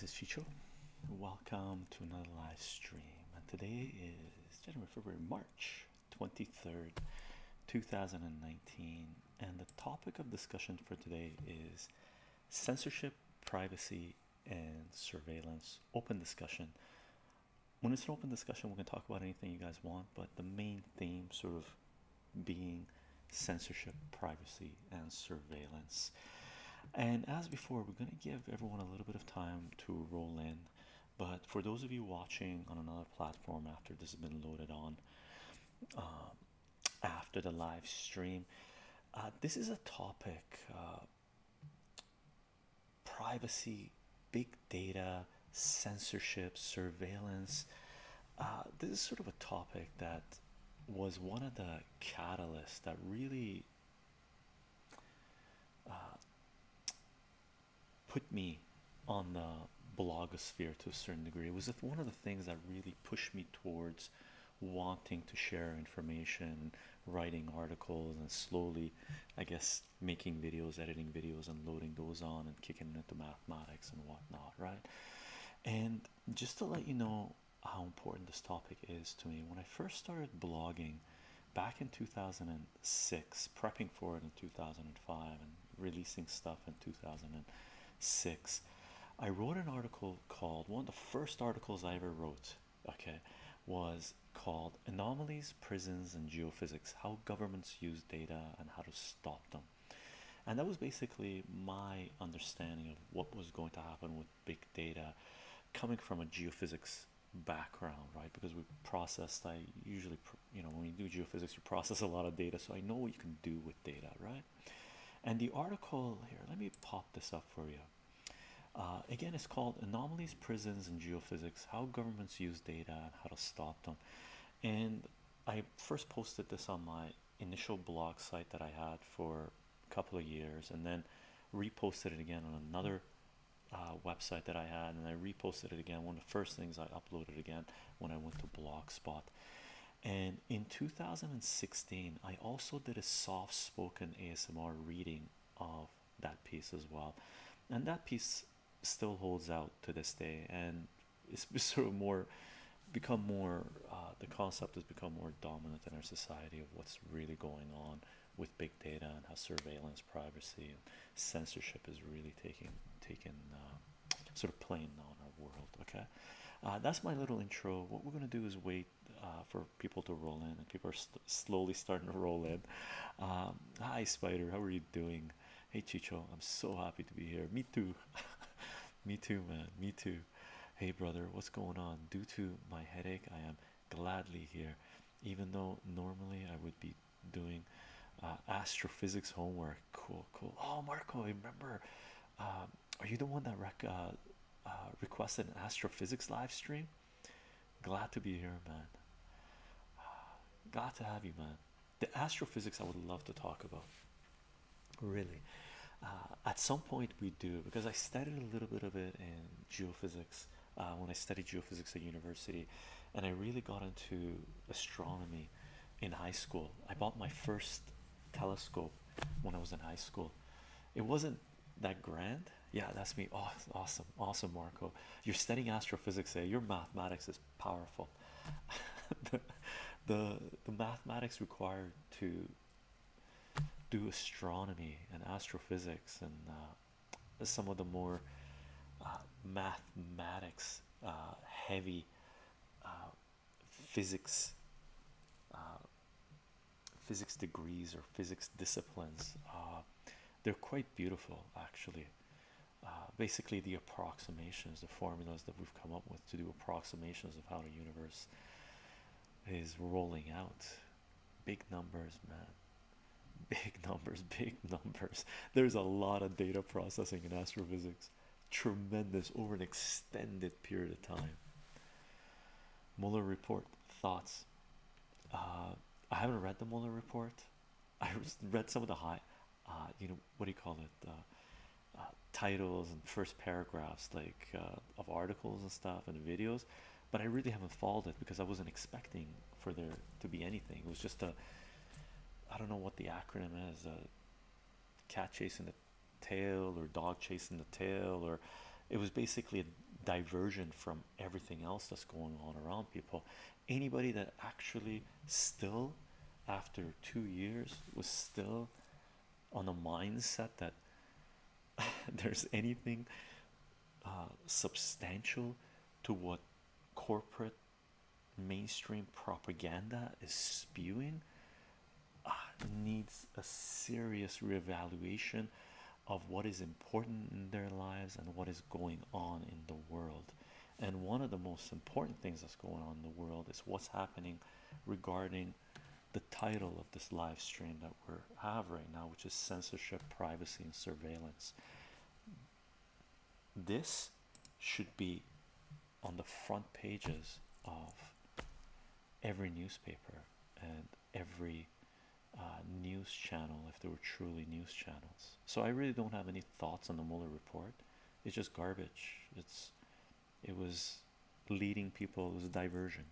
this is chycho. Welcome to another live stream. And today is January, February, March 23rd, 2019. And the topic of discussion for today is censorship, privacy, and surveillance. Open discussion. When it's an open discussion, we can talk about anything you guys want, but the main theme sort of being censorship, privacy, and surveillance. And as before, we're going to give everyone a little bit of time to roll in. But for those of you watching on another platform after this has been loaded on, um, after the live stream, uh, this is a topic uh, privacy, big data, censorship, surveillance. Uh, this is sort of a topic that was one of the catalysts that really put me on the blogosphere to a certain degree. It was one of the things that really pushed me towards wanting to share information, writing articles, and slowly, I guess, making videos, editing videos, and loading those on and kicking into mathematics and whatnot, right? And just to let you know how important this topic is to me, when I first started blogging back in 2006, prepping for it in 2005, and releasing stuff in 2006, I wrote an article called one of the first articles I ever wrote. Okay, was called Anomalies, Prisons, and Geophysics How Governments Use Data and How to Stop Them. And that was basically my understanding of what was going to happen with big data coming from a geophysics background, right? Because we processed, I usually, you know, when you do geophysics, you process a lot of data, so I know what you can do with data, right? And the article here, let me pop this up for you. Uh, again, it's called Anomalies, Prisons, and Geophysics How Governments Use Data and How to Stop Them. And I first posted this on my initial blog site that I had for a couple of years and then reposted it again on another uh, website that I had, and I reposted it again. One of the first things I uploaded again when I went to Blogspot. And in 2016, I also did a soft spoken ASMR reading of that piece as well. And that piece still holds out to this day, and it's sort of more become more uh, the concept has become more dominant in our society of what's really going on with big data and how surveillance, privacy, and censorship is really taking taking uh, sort of playing on our world. Okay, uh, that's my little intro. What we're gonna do is wait uh, for people to roll in, and people are st slowly starting to roll in. Um, hi, Spider, how are you doing? Hey, chycho, I'm so happy to be here. Me too. Me too, man. Me too. Hey, brother, what's going on? Due to my headache, I am gladly here, even though normally I would be doing uh, astrophysics homework. Cool, cool. Oh, Marco, I remember. Um, are you the one that rec uh, uh, requested an astrophysics live stream? Glad to be here, man. Glad to have you, man. The astrophysics I would love to talk about. Really, uh, at some point we do because I studied a little bit of it in geophysics uh, when I studied geophysics at university, and I really got into astronomy in high school. I bought my first telescope when I was in high school. It wasn't that grand. Yeah, that's me. Oh, awesome, awesome, Marco. You're studying astrophysics. Eh? Your mathematics is powerful. the, the the mathematics required to do astronomy and astrophysics and uh, some of the more uh, mathematics uh, heavy uh, physics uh, physics degrees or physics disciplines uh, they're quite beautiful actually. Basically the approximations the formulas that we've come up with to do approximations of how the universe is rolling out. Big numbers man. Big numbers big numbers. There's a lot of data processing in astrophysics. Tremendous over an extended period of time. Mueller report thoughts. Uh, I haven't read the Mueller report. I read some of the high uh, you know what do you call it? Uh, titles and first paragraphs like of articles and stuff and videos but I really haven't followed it because I wasn't expecting for there to be anything it was just a I don't know what the acronym is a cat chasing the tail or dog chasing the tail or it was basically a diversion from everything else that's going on around people. Anybody that actually still, after two years, was still on a mindset that there's anything uh, substantial to what corporate mainstream propaganda is spewing uh, needs a serious reevaluation of what is important in their lives and what is going on in the world. And one of the most important things that's going on in the world is what's happening regarding the title of this live stream that we have right now, which is censorship, privacy, and surveillance. This should be on the front pages of every newspaper and every uh, news channel if there were truly news channels. So I really don't have any thoughts on the Mueller report. It's just garbage. It's it was leading people. It was a diversion.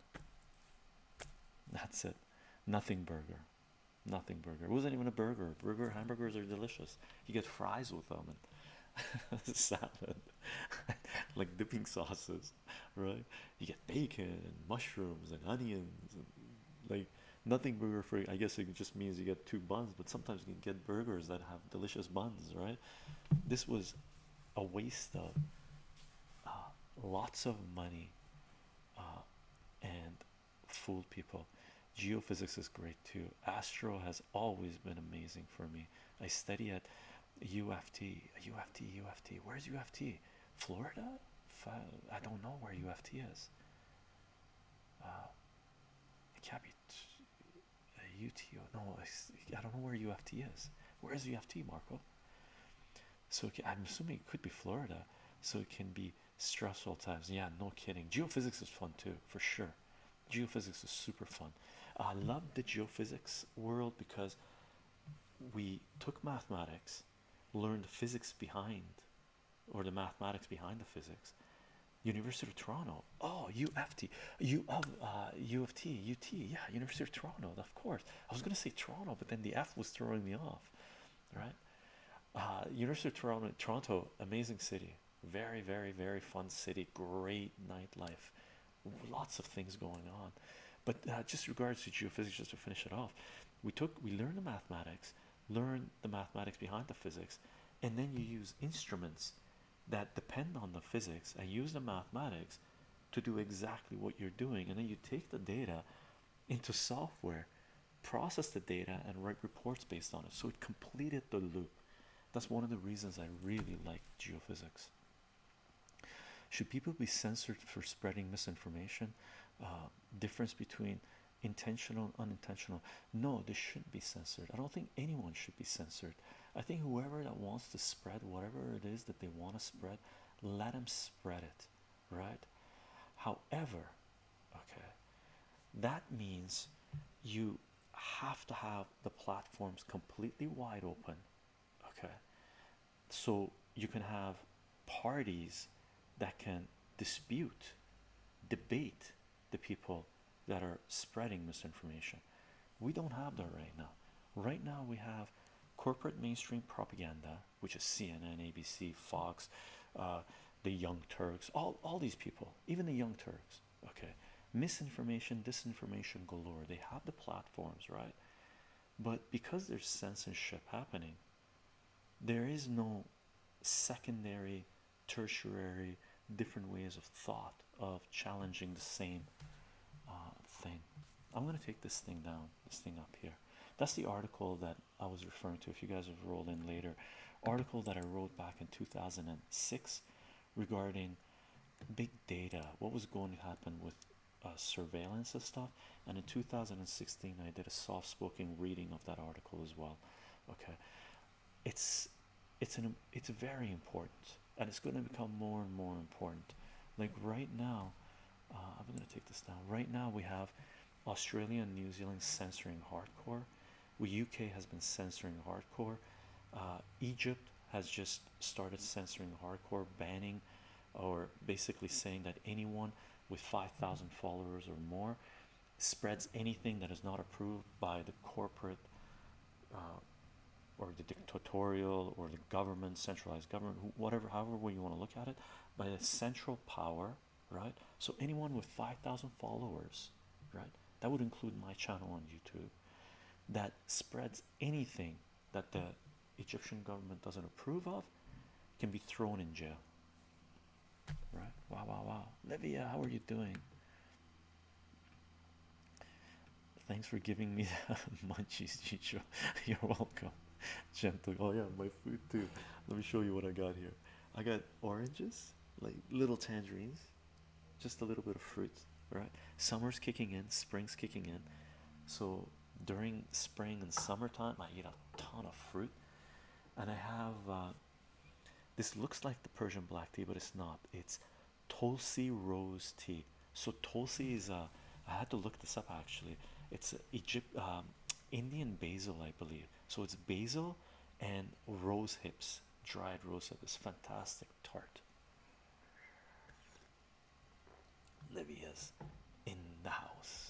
That's it. Nothing burger. Nothing burger. It wasn't even a burger. Burger hamburgers are delicious. You get fries with them and salad, like dipping sauces, right? You get bacon and mushrooms and onions and like nothing burger free. I guess it just means you get two buns, but sometimes you can get burgers that have delicious buns, right? This was a waste of uh, lots of money uh, and fooled people. Geophysics is great too. Astro has always been amazing for me. I study at UFT, UFT, UFT. Where's UFT? Florida? I don't know where UFT is. Uh, it can't be UTO. No, I don't know where UFT is. Where is UFT, Marco? So I'm assuming it could be Florida. So it can be stressful times. Yeah, no kidding. Geophysics is fun too, for sure. Geophysics is super fun. I love the geophysics world because we took mathematics, learned physics behind, or the mathematics behind the physics. University of Toronto. Oh, UFT, U of uh, U of T, UT. Yeah, University of Toronto. Of course, I was gonna say Toronto, but then the F was throwing me off, right? Uh, University of Toronto, Toronto, amazing city, very, very, very fun city. Great nightlife, lots of things going on. But uh, just regards to geophysics, just to finish it off, we took we learned the mathematics, learn the mathematics behind the physics, and then you use instruments that depend on the physics and use the mathematics to do exactly what you're doing. And then you take the data into software process the data and write reports based on it. So it completed the loop. That's one of the reasons i really like geophysics. Should people be censored for spreading misinformation? Uh, difference between intentional and unintentional? No this shouldn't be censored. I don't think anyone should be censored I think whoever that wants to spread whatever it is that they want to spread, let them spread it, right? However, okay, that means you have to have the platforms completely wide open, okay, so you can have parties that can dispute, debate the people that are spreading misinformation. We don't have that right now. Right now, we have corporate mainstream propaganda, which is CNN, ABC, Fox, uh, the Young Turks, all, all these people, even the Young Turks, okay, misinformation, disinformation galore. They have the platforms, right? But because there's censorship happening, there is no secondary, tertiary, different ways of thought of challenging the same uh, thing. I'm going to take this thing down, this thing up here. That's the article that I was referring to. If you guys have rolled in later, article that I wrote back in 2006 regarding big data, what was going to happen with uh, surveillance and stuff. And in 2016, I did a soft-spoken reading of that article as well. Okay, it's it's an it's very important, and it's going to become more and more important. Like right now, uh, I'm going to take this down. Right now, we have Australia and New Zealand censoring hardcore. UK has been censoring hardcore. Uh, Egypt has just started censoring hardcore, banning or basically saying that anyone with 5,000 followers or more spreads anything that is not approved by the corporate uh, or the dictatorial or the government, centralized government, whatever, however way you want to look at it, by the central power, right? So anyone with 5,000 followers, right? That would include my channel on YouTube that spreads anything that the Egyptian government doesn't approve of can be thrown in jail. Right? Wow, wow, wow. Livia, how are you doing? Thanks for giving me the munchies, chycho. You're welcome. Gentle. Oh, yeah, my food too. Let me show you what I got here. I got oranges, like little tangerines, just a little bit of fruit, right? Summer's kicking in, spring's kicking in. So during spring and summertime, I eat a ton of fruit, and I have uh, this looks like the Persian black tea, but it's not. It's Tulsi rose tea. So Tulsi is a. I had to look this up actually. It's Egypt, um, Indian basil, I believe. So it's basil and rose hips, dried rose hips. fantastic tart. Livia's in the house.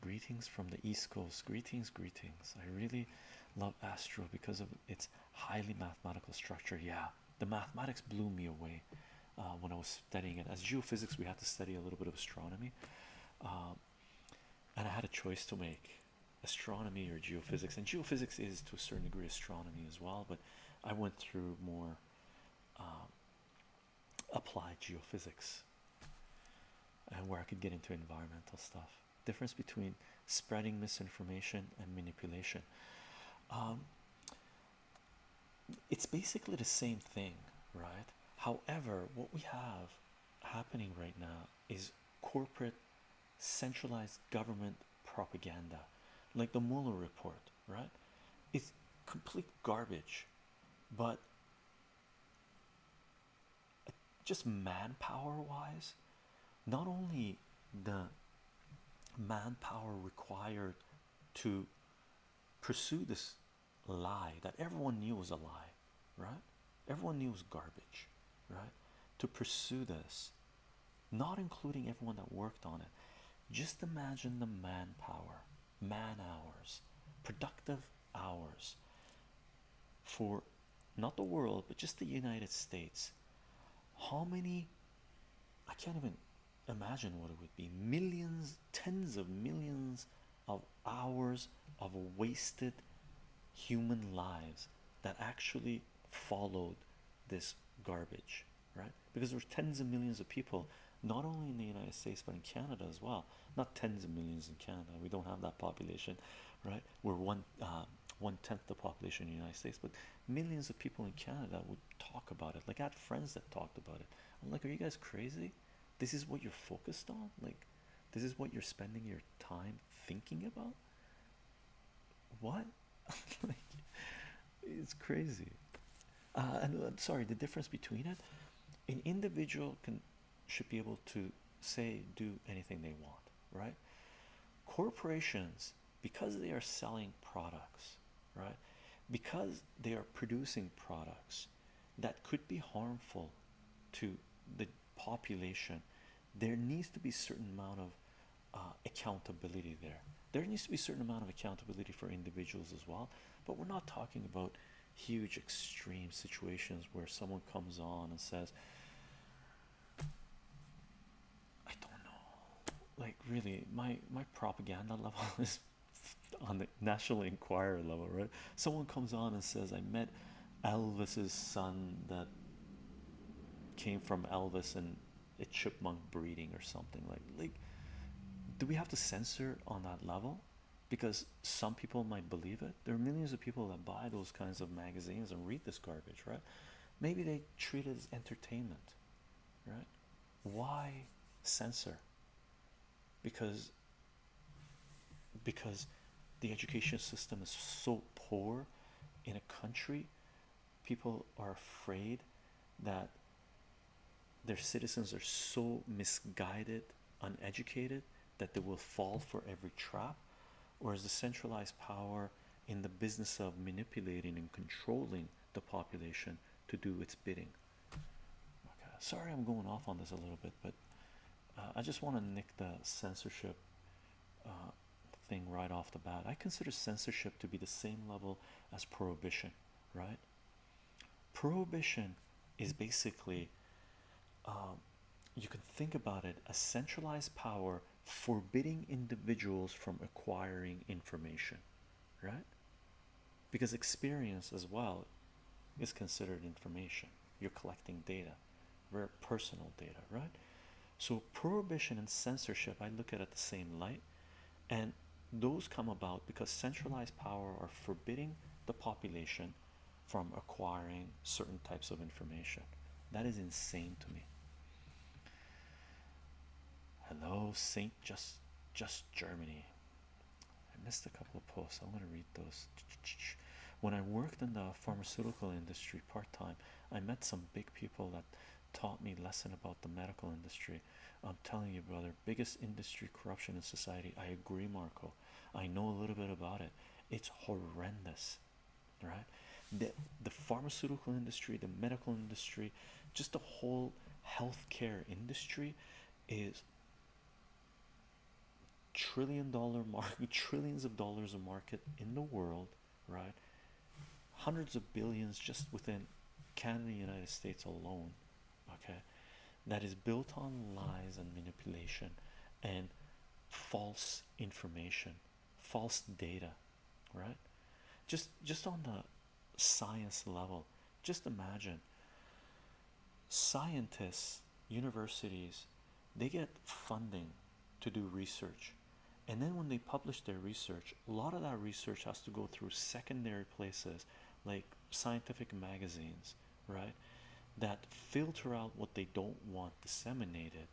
Greetings from the East Coast. Greetings, greetings. I really love Astro because of its highly mathematical structure. Yeah, the mathematics blew me away uh, when I was studying it. As geophysics, we had to study a little bit of astronomy, um, and I had a choice to make astronomy or geophysics. And geophysics is to a certain degree astronomy as well, but I went through more um, applied geophysics and where I could get into environmental stuff. Difference between spreading misinformation and manipulation. Um, it's basically the same thing, right? However, what we have happening right now is corporate centralized government propaganda, like the Mueller report, right? It's complete garbage, but just manpower wise, not only the manpower required to pursue this lie that everyone knew was a lie, right? Everyone knew was garbage, right? To pursue this, not including everyone that worked on it. Just imagine the manpower, man hours, productive hours for not the world, but just the United States. How many? I can't even imagine what it would be millions, tens of millions of hours of wasted human lives that actually followed this garbage, right? Because there's tens of millions of people, not only in the United States but in Canada as well. Not tens of millions in Canada. We don't have that population, right? We're one uh, one tenth the population in the United States, but millions of people in Canada would talk about it. Like I had friends that talked about it. I'm like, are you guys crazy? This is what you're focused on? Like, this is what you're spending your time thinking about? What? like, it's crazy. Uh, and uh, sorry, the difference between it, an individual can should be able to say do anything they want, right? Corporations, because they are selling products, right? Because they are producing products that could be harmful to the population, there needs to be a certain amount of uh, accountability there. There needs to be a certain amount of accountability for individuals as well, but we're not talking about huge extreme situations where someone comes on and says, I don't know. Like really, my my propaganda level is on the National Enquirer level, right? Someone comes on and says, I met Elvis's son that came from Elvis and a chipmunk breeding or something like like do we have to censor on that level? Because some people might believe it. There are millions of people that buy those kinds of magazines and read this garbage right? Maybe they treat it as entertainment right? Why censor? Because because the education system is so poor in a country people are afraid that their citizens are so misguided uneducated that they will fall for every trap? Or is the centralized power in the business of manipulating and controlling the population to do its bidding? Okay sorry i'm going off on this a little bit but uh, i just want to nick the censorship uh, thing right off the bat. I consider censorship to be the same level as prohibition right? Prohibition is basically um, you can think about it as centralized power forbidding individuals from acquiring information, right? Because experience as well is considered information. You're collecting data, very personal data, right? So prohibition and censorship, I look at it at the same light, and those come about because centralized power are forbidding the population from acquiring certain types of information. That is insane to me. Hello, Saint Just Just Germany. I missed a couple of posts. I'm gonna read those. When I worked in the pharmaceutical industry part time, I met some big people that taught me lesson about the medical industry. I'm telling you, brother, biggest industry corruption in society. I agree, Marco. I know a little bit about it. It's horrendous, right? The the pharmaceutical industry, the medical industry, just the whole healthcare industry is trillion dollar market, trillions of dollars of market in the world, right? Hundreds of billions just within Canada, United States alone, okay? That is built on lies and manipulation and false information, false data, right? Just just on the science level, just imagine scientists, universities, they get funding to do research and then when they publish their research a lot of that research has to go through secondary places like scientific magazines right that filter out what they don't want disseminated.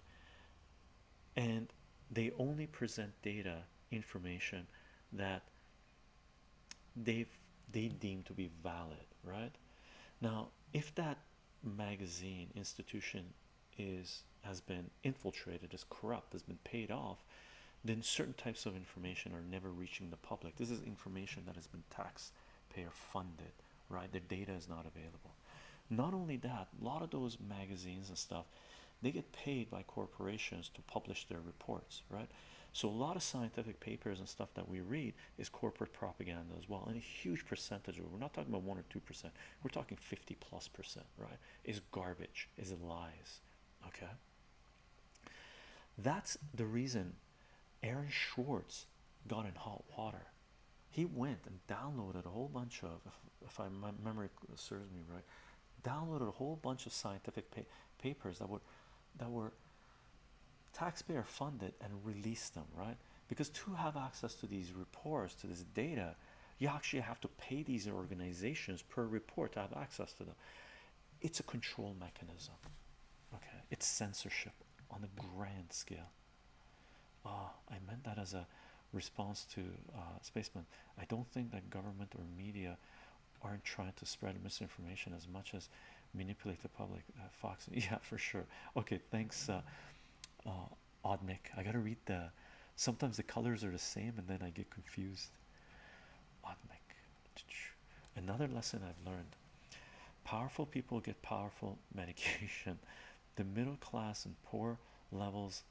And they only present data information that they've they deem to be valid right? Now if that magazine institution is has been infiltrated is corrupt has been paid off then certain types of information are never reaching the public. This is information that has been taxpayer funded right? Their data is not available. Not only that a lot of those magazines and stuff they get paid by corporations to publish their reports right? So a lot of scientific papers and stuff that we read is corporate propaganda as well and a huge percentage of it, we're not talking about one or two percent. We're talking 50 plus percent right? Is garbage is lies okay? That's the reason Aaron Swartz got in hot water. He went and downloaded a whole bunch of if, if I my memory serves me right downloaded a whole bunch of scientific pa papers that were that were taxpayer funded and released them right? Because to have access to these reports to this data you actually have to pay these organizations per report to have access to them. It's a control mechanism okay? It's censorship on a grand scale ah i meant that as a response to uh, spaceman. I don't think that government or media aren't trying to spread misinformation as much as manipulate the public uh, fox. Yeah for sure. Okay thanks uh, uh. I gotta read the sometimes the colors are the same and then I get confused. Oddnick. another lesson I've learned. Powerful people get powerful medication. The middle class and poor levels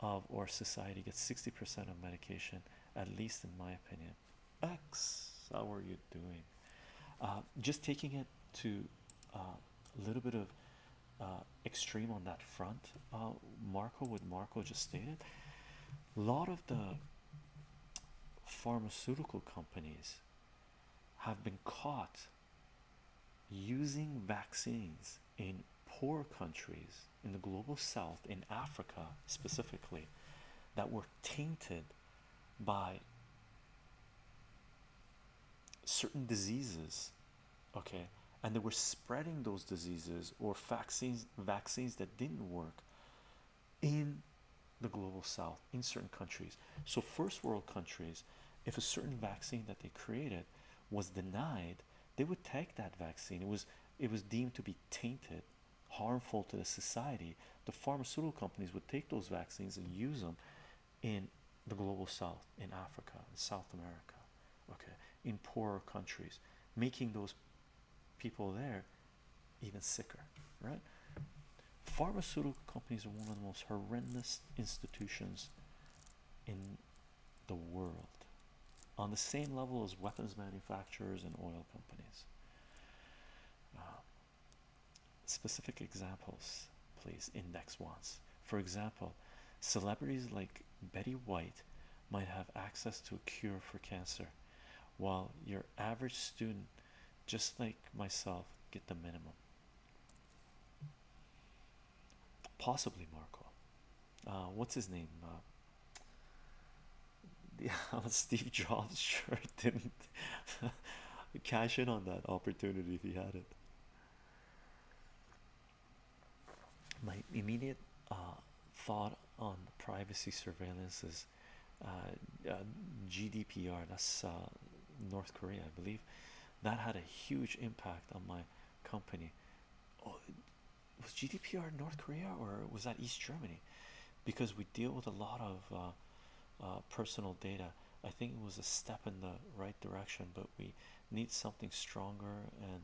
of our society gets 60% of medication at least in my opinion. X how are you doing? Uh, just taking it to uh, a little bit of uh, extreme on that front uh, Marco what Marco just stated a lot of the pharmaceutical companies have been caught using vaccines in poor countries in the global south in Africa specifically that were tainted by certain diseases okay? And they were spreading those diseases or vaccines vaccines that didn't work in the global south in certain countries. So first world countries if a certain vaccine that they created was denied they would take that vaccine. It was it was deemed to be tainted harmful to the society the pharmaceutical companies would take those vaccines and use them in the global south in africa in south america okay in poorer countries making those people there even sicker right? Pharmaceutical companies are one of the most horrendous institutions in the world on the same level as weapons manufacturers and oil companies specific examples please. index wants. For example, celebrities like Betty White might have access to a cure for cancer, while your average student, just like myself, get the minimum. Possibly Marco. Uh, what's his name? Uh, yeah, Steve Jobs sure didn't cash in on that opportunity if he had it. My immediate uh, thought on privacy surveillance is uh, uh, GDPR, that's uh, North Korea, I believe, that had a huge impact on my company. Oh, was GDPR North Korea or was that East Germany? Because we deal with a lot of uh, uh, personal data. I think it was a step in the right direction, but we need something stronger and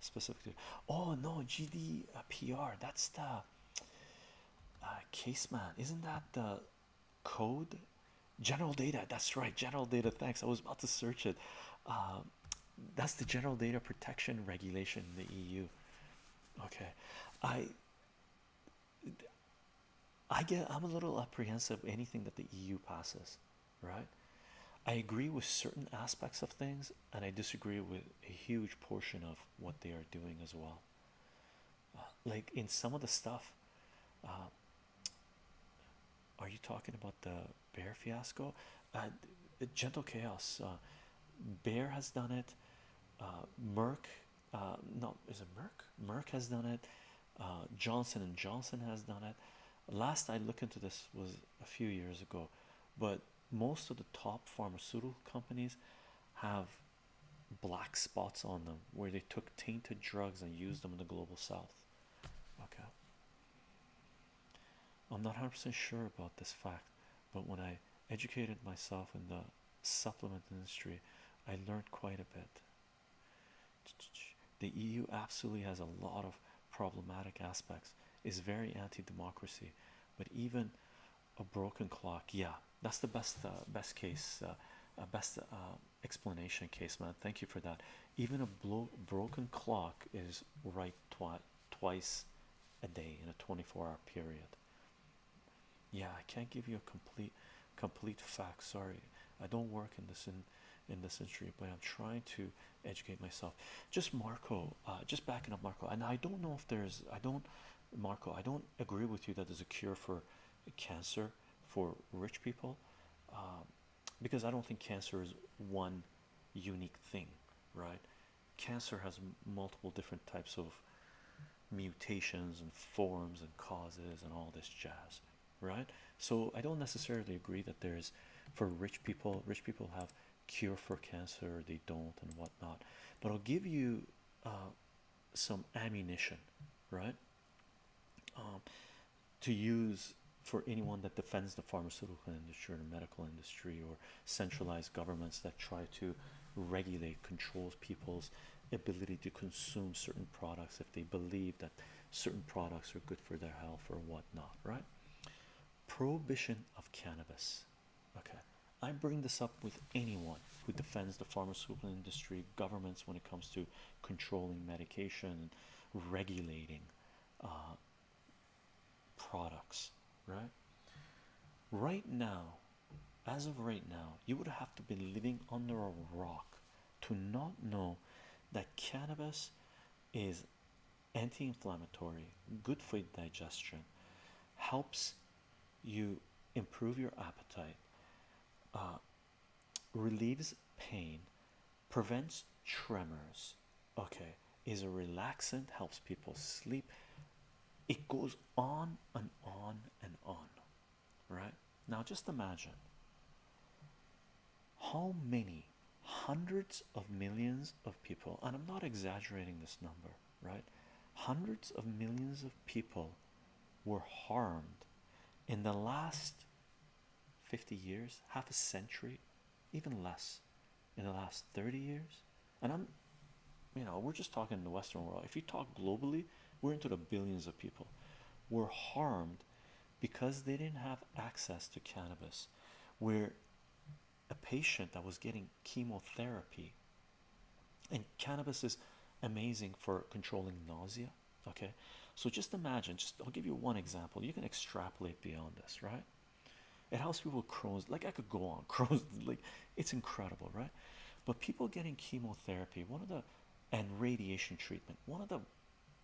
specifically. Oh no, GDPR, that's the uh, case man, isn't that the code? General data, that's right, general data. Thanks, I was about to search it. Um, that's the general data protection regulation in the EU. Okay, I I get I'm a little apprehensive anything that the EU passes, right? I agree with certain aspects of things, and I disagree with a huge portion of what they are doing as well. Uh, like in some of the stuff, uh, are you talking about the Bayer fiasco? Uh, gentle chaos. Uh, Bayer has done it. Uh, Merck, uh, no, is it Merck? Merck has done it. Uh, Johnson and Johnson has done it. Last I looked into this was a few years ago, but most of the top pharmaceutical companies have black spots on them where they took tainted drugs and used them in the global south. Okay. I'm not 100% sure about this fact, but when I educated myself in the supplement industry, I learned quite a bit. The EU absolutely has a lot of problematic aspects, is very anti democracy, but even a broken clock, yeah, that's the best, uh, best case, uh, best uh, explanation case, man. Thank you for that. Even a broken clock is right twi twice a day in a 24 hour period. Yeah, I can't give you a complete complete fact. Sorry, I don't work in this in in this industry, but I'm trying to educate myself. Just Marco, uh, just backing up Marco, and I don't know if there's, I don't, Marco, I don't agree with you that there's a cure for cancer for rich people, um, because I don't think cancer is one unique thing, right? Cancer has multiple different types of mutations and forms and causes and all this jazz, right? So I don't necessarily agree that there's for rich people, rich people have cure for cancer, they don't, and whatnot. But I'll give you uh, some ammunition, right? Um, to use for anyone that defends the pharmaceutical industry or the medical industry or centralized governments that try to regulate, controls people's ability to consume certain products if they believe that certain products are good for their health or whatnot, right? Prohibition of cannabis. Okay, I bring this up with anyone who defends the pharmaceutical industry, governments when it comes to controlling medication, regulating uh, products, right? Right now, as of right now, you would have to be living under a rock to not know that cannabis is anti-inflammatory, good for digestion, helps you improve your appetite, uh, relieves pain, prevents tremors. Okay, is a relaxant, helps people sleep. It goes on and on and on, right? Now, just imagine how many hundreds of millions of people, and I'm not exaggerating this number, right? Hundreds of millions of people were harmed in the last 50 years, half a century, even less in the last 30 years. And I'm, you know, we're just talking in the Western world. If you talk globally, we're into the billions of people were harmed because they didn't have access to cannabis. Where a patient that was getting chemotherapy, and cannabis is amazing for controlling nausea. Okay, So just imagine, just I'll give you one example. You can extrapolate beyond this, right? It helps people Crohn's. Like I could go on Crohn's, like it's incredible, right? But people getting chemotherapy, one of the and radiation treatment, one of the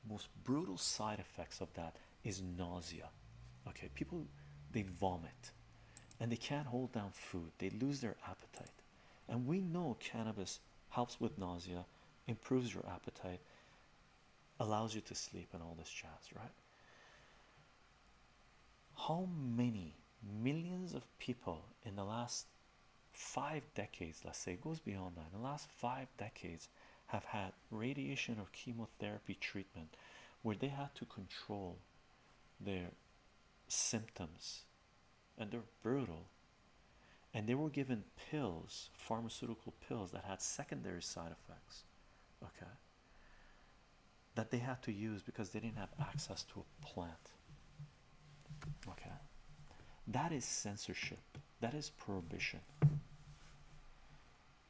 most brutal side effects of that is nausea. Okay, people they vomit and they can't hold down food, they lose their appetite. And we know cannabis helps with nausea, improves your appetite, allows you to sleep, and all this jazz, right? How many millions of people in the last five decades, let's say, goes beyond that, in the last five decades, have had radiation or chemotherapy treatment where they had to control their symptoms and they're brutal. And they were given pills pharmaceutical pills that had secondary side effects okay that they had to use because they didn't have mm-hmm. access to a plant okay. That is censorship. That is prohibition.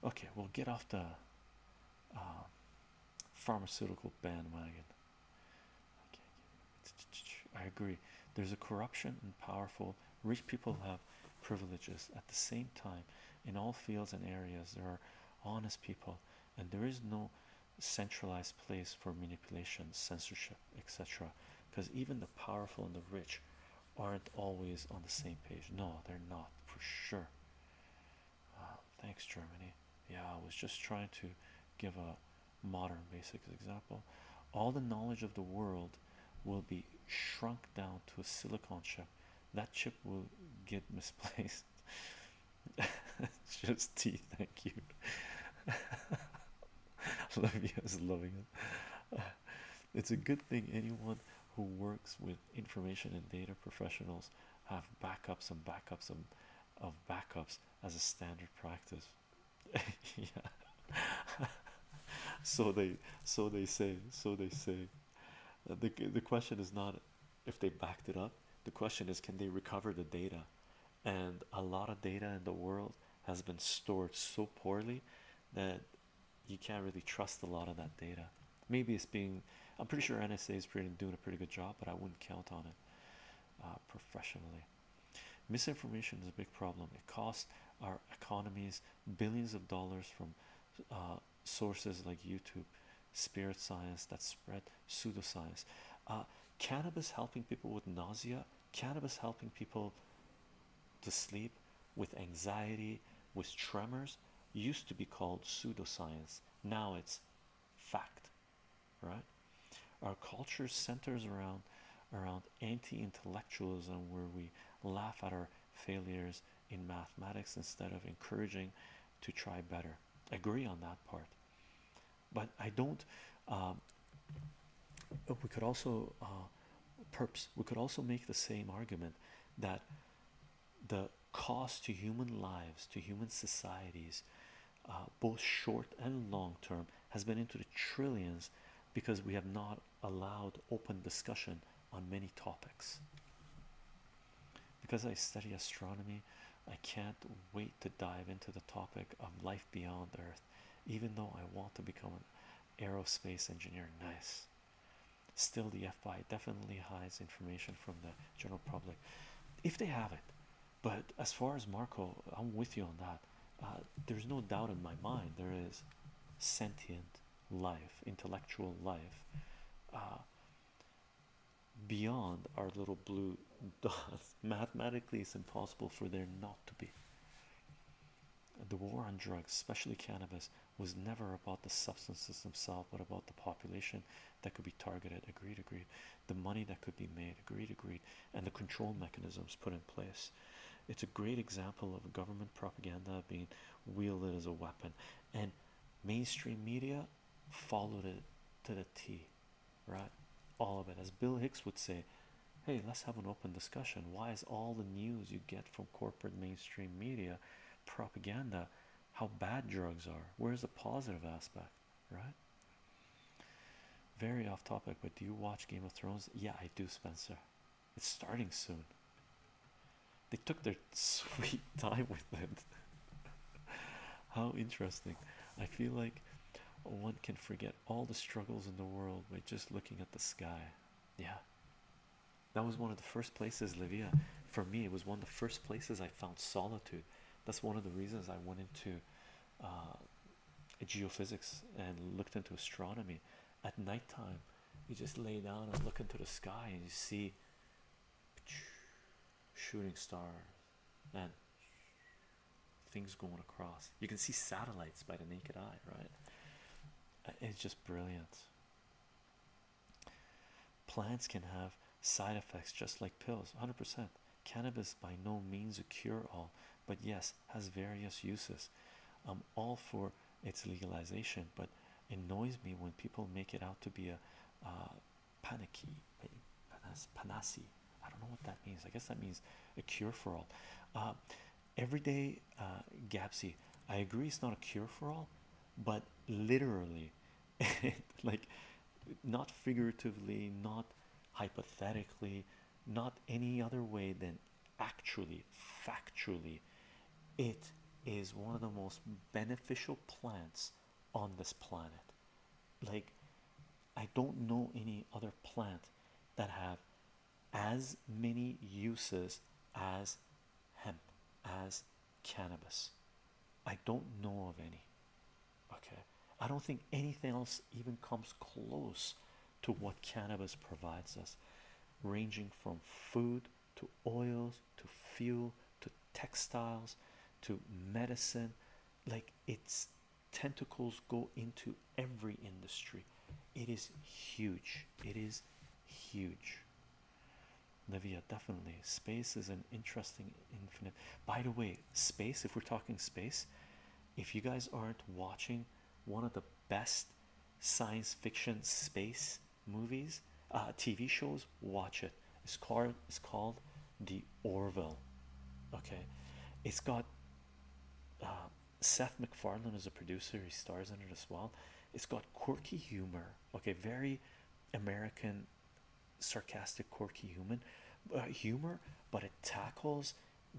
Okay we'll get off the uh, pharmaceutical bandwagon. I agree. There's a corruption and powerful rich people have privileges. At the same time in all fields and areas there are honest people and there is no centralized place for manipulation censorship etc because even the powerful and the rich aren't always on the same page. No they're not for sure. Uh, thanks germany. Yeah i was just trying to give a modern basic example all the knowledge of the world will be shrunk down to a silicon chip. That chip will get misplaced. Just tea thank you. Olivia is loving it. It's a good thing anyone who works with information and data professionals have backups and backups of, of backups as a standard practice. Yeah so they so they say so they say. Uh, the, the question is not if they backed it up. The question is can they recover the data? And a lot of data in the world has been stored so poorly that you can't really trust a lot of that data. Maybe it's being i'm pretty sure nsa is pretty doing a pretty good job but i wouldn't count on it uh, professionally. Misinformation is a big problem. It costs our economies billions of dollars from uh, sources like youtube spirit science that spread pseudoscience. Uh, cannabis helping people with nausea cannabis helping people to sleep with anxiety with tremors used to be called pseudoscience. Now it's fact right? Our culture centers around around anti-intellectualism where we laugh at our failures in mathematics instead of encouraging to try better agree on that part. But i don't um, we could also uh, perps we could also make the same argument that the cost to human lives to human societies uh, both short and long term has been into the trillions because we have not allowed open discussion on many topics. Because I study astronomy I can't wait to dive into the topic of life beyond earth even though I want to become an aerospace engineer. Nice. Still the FBI definitely hides information from the general public if they have it. But as far as Marco I'm with you on that. Uh, there's no doubt in my mind there is sentient life intellectual life uh, beyond our little blue dots mathematically it's impossible for there not to be. The war on drugs especially cannabis was never about the substances themselves but about the population that could be targeted agreed agreed. The money that could be made agreed agreed. And the control mechanisms put in place. It's a great example of government propaganda being wielded as a weapon. And mainstream media followed it to the T right? All of it. As Bill Hicks would say hey let's have an open discussion. Why is all the news you get from corporate mainstream media propaganda? How bad drugs are. Where's the positive aspect right? Very off topic but do you watch game of thrones? Yeah i do spencer. It's starting soon. They took their sweet time with it. How interesting. I feel like one can forget all the struggles in the world by just looking at the sky. Yeah, that was one of the first places, Livia. For me, it was one of the first places I found solitude. That's one of the reasons I went into uh, geophysics and looked into astronomy. At nighttime, you just lay down and look into the sky, and you see shooting stars and things going across. You can see satellites by the naked eye, right? It's just brilliant. Plants can have side effects just like pills, 100%. Cannabis by no means a cure all, but yes, has various uses. I'm all for its legalization, but annoys me when people make it out to be a uh, panicky, panacea. I don't know what that means. I guess that means a cure for all. Uh, everyday uh, Gatsby, I agree it's not a cure for all, but literally, like not figuratively, not hypothetically, not any other way than actually, factually, it is one of the most beneficial plants on this planet. Like, I don't know any other plant that have as many uses as hemp, as cannabis. I don't know of any. Okay, I don't think anything else even comes close to what cannabis provides us, ranging from food to oils to fuel to textiles to medicine. Like its tentacles go into every industry. It is huge. It is huge. Livia, definitely. Space is an interesting infinite. By the way, space, if we're talking space, if you guys aren't watching one of the best science fiction space movies, uh, TV shows, watch it. It's called it's called The Orville. Okay, it's got uh, Seth MacFarlane as a producer. He stars in it as well. It's got quirky humor. Okay, very American, sarcastic, quirky human uh, humor, but it tackles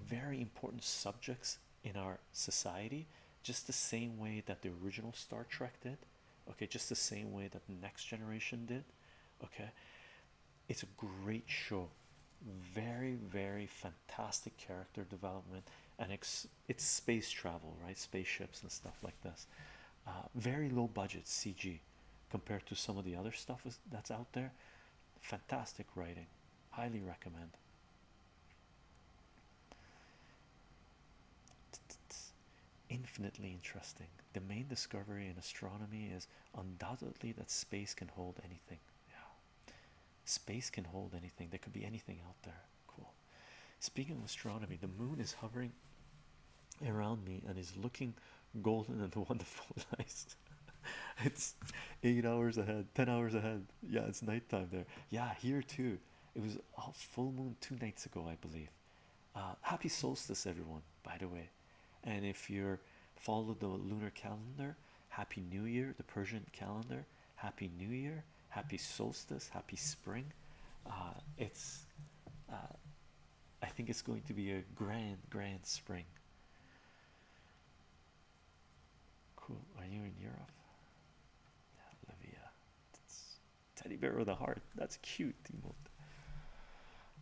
very important subjects in our society just the same way that the original Star Trek did. Okay, just the same way that next generation did. Okay, it's a great show, very, very fantastic character development, and it's, it's space travel, right? Spaceships and stuff like this. Uh, very low budget CG compared to some of the other stuff that's out there. Fantastic writing, highly recommend. Infinitely interesting. The main discovery in astronomy is undoubtedly that space can hold anything. Yeah, space can hold anything. There could be anything out there. Cool. Speaking of astronomy, the moon is hovering around me and is looking golden and wonderful. Nice. it's eight hours ahead, ten hours ahead. Yeah, it's nighttime there. Yeah, here too. It was a full moon two nights ago, I believe. Uh, happy solstice, everyone, by the way. And if you're follow the lunar calendar, happy new year, the Persian calendar, happy new year, happy solstice, happy spring. Uh, it's, uh, I think it's going to be a grand, grand spring. Cool. Are you in Europe? Yeah, Olivia. It's teddy bear with a heart. That's cute.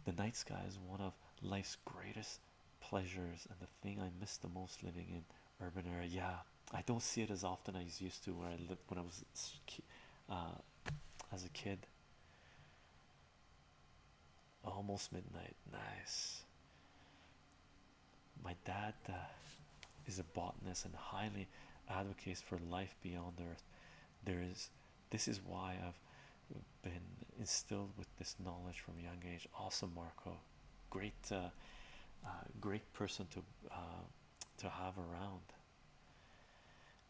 The night sky is one of life's greatest pleasures and the thing I miss the most living in urban area. Yeah, I don't see it as often as used to where I lived when I was uh, as a kid. Almost midnight. Nice. My dad uh, is a botanist and highly advocates for life beyond Earth. There is. This is why I've been instilled with this knowledge from a young age. Awesome, Marco. Great, uh, great person to uh, to have around.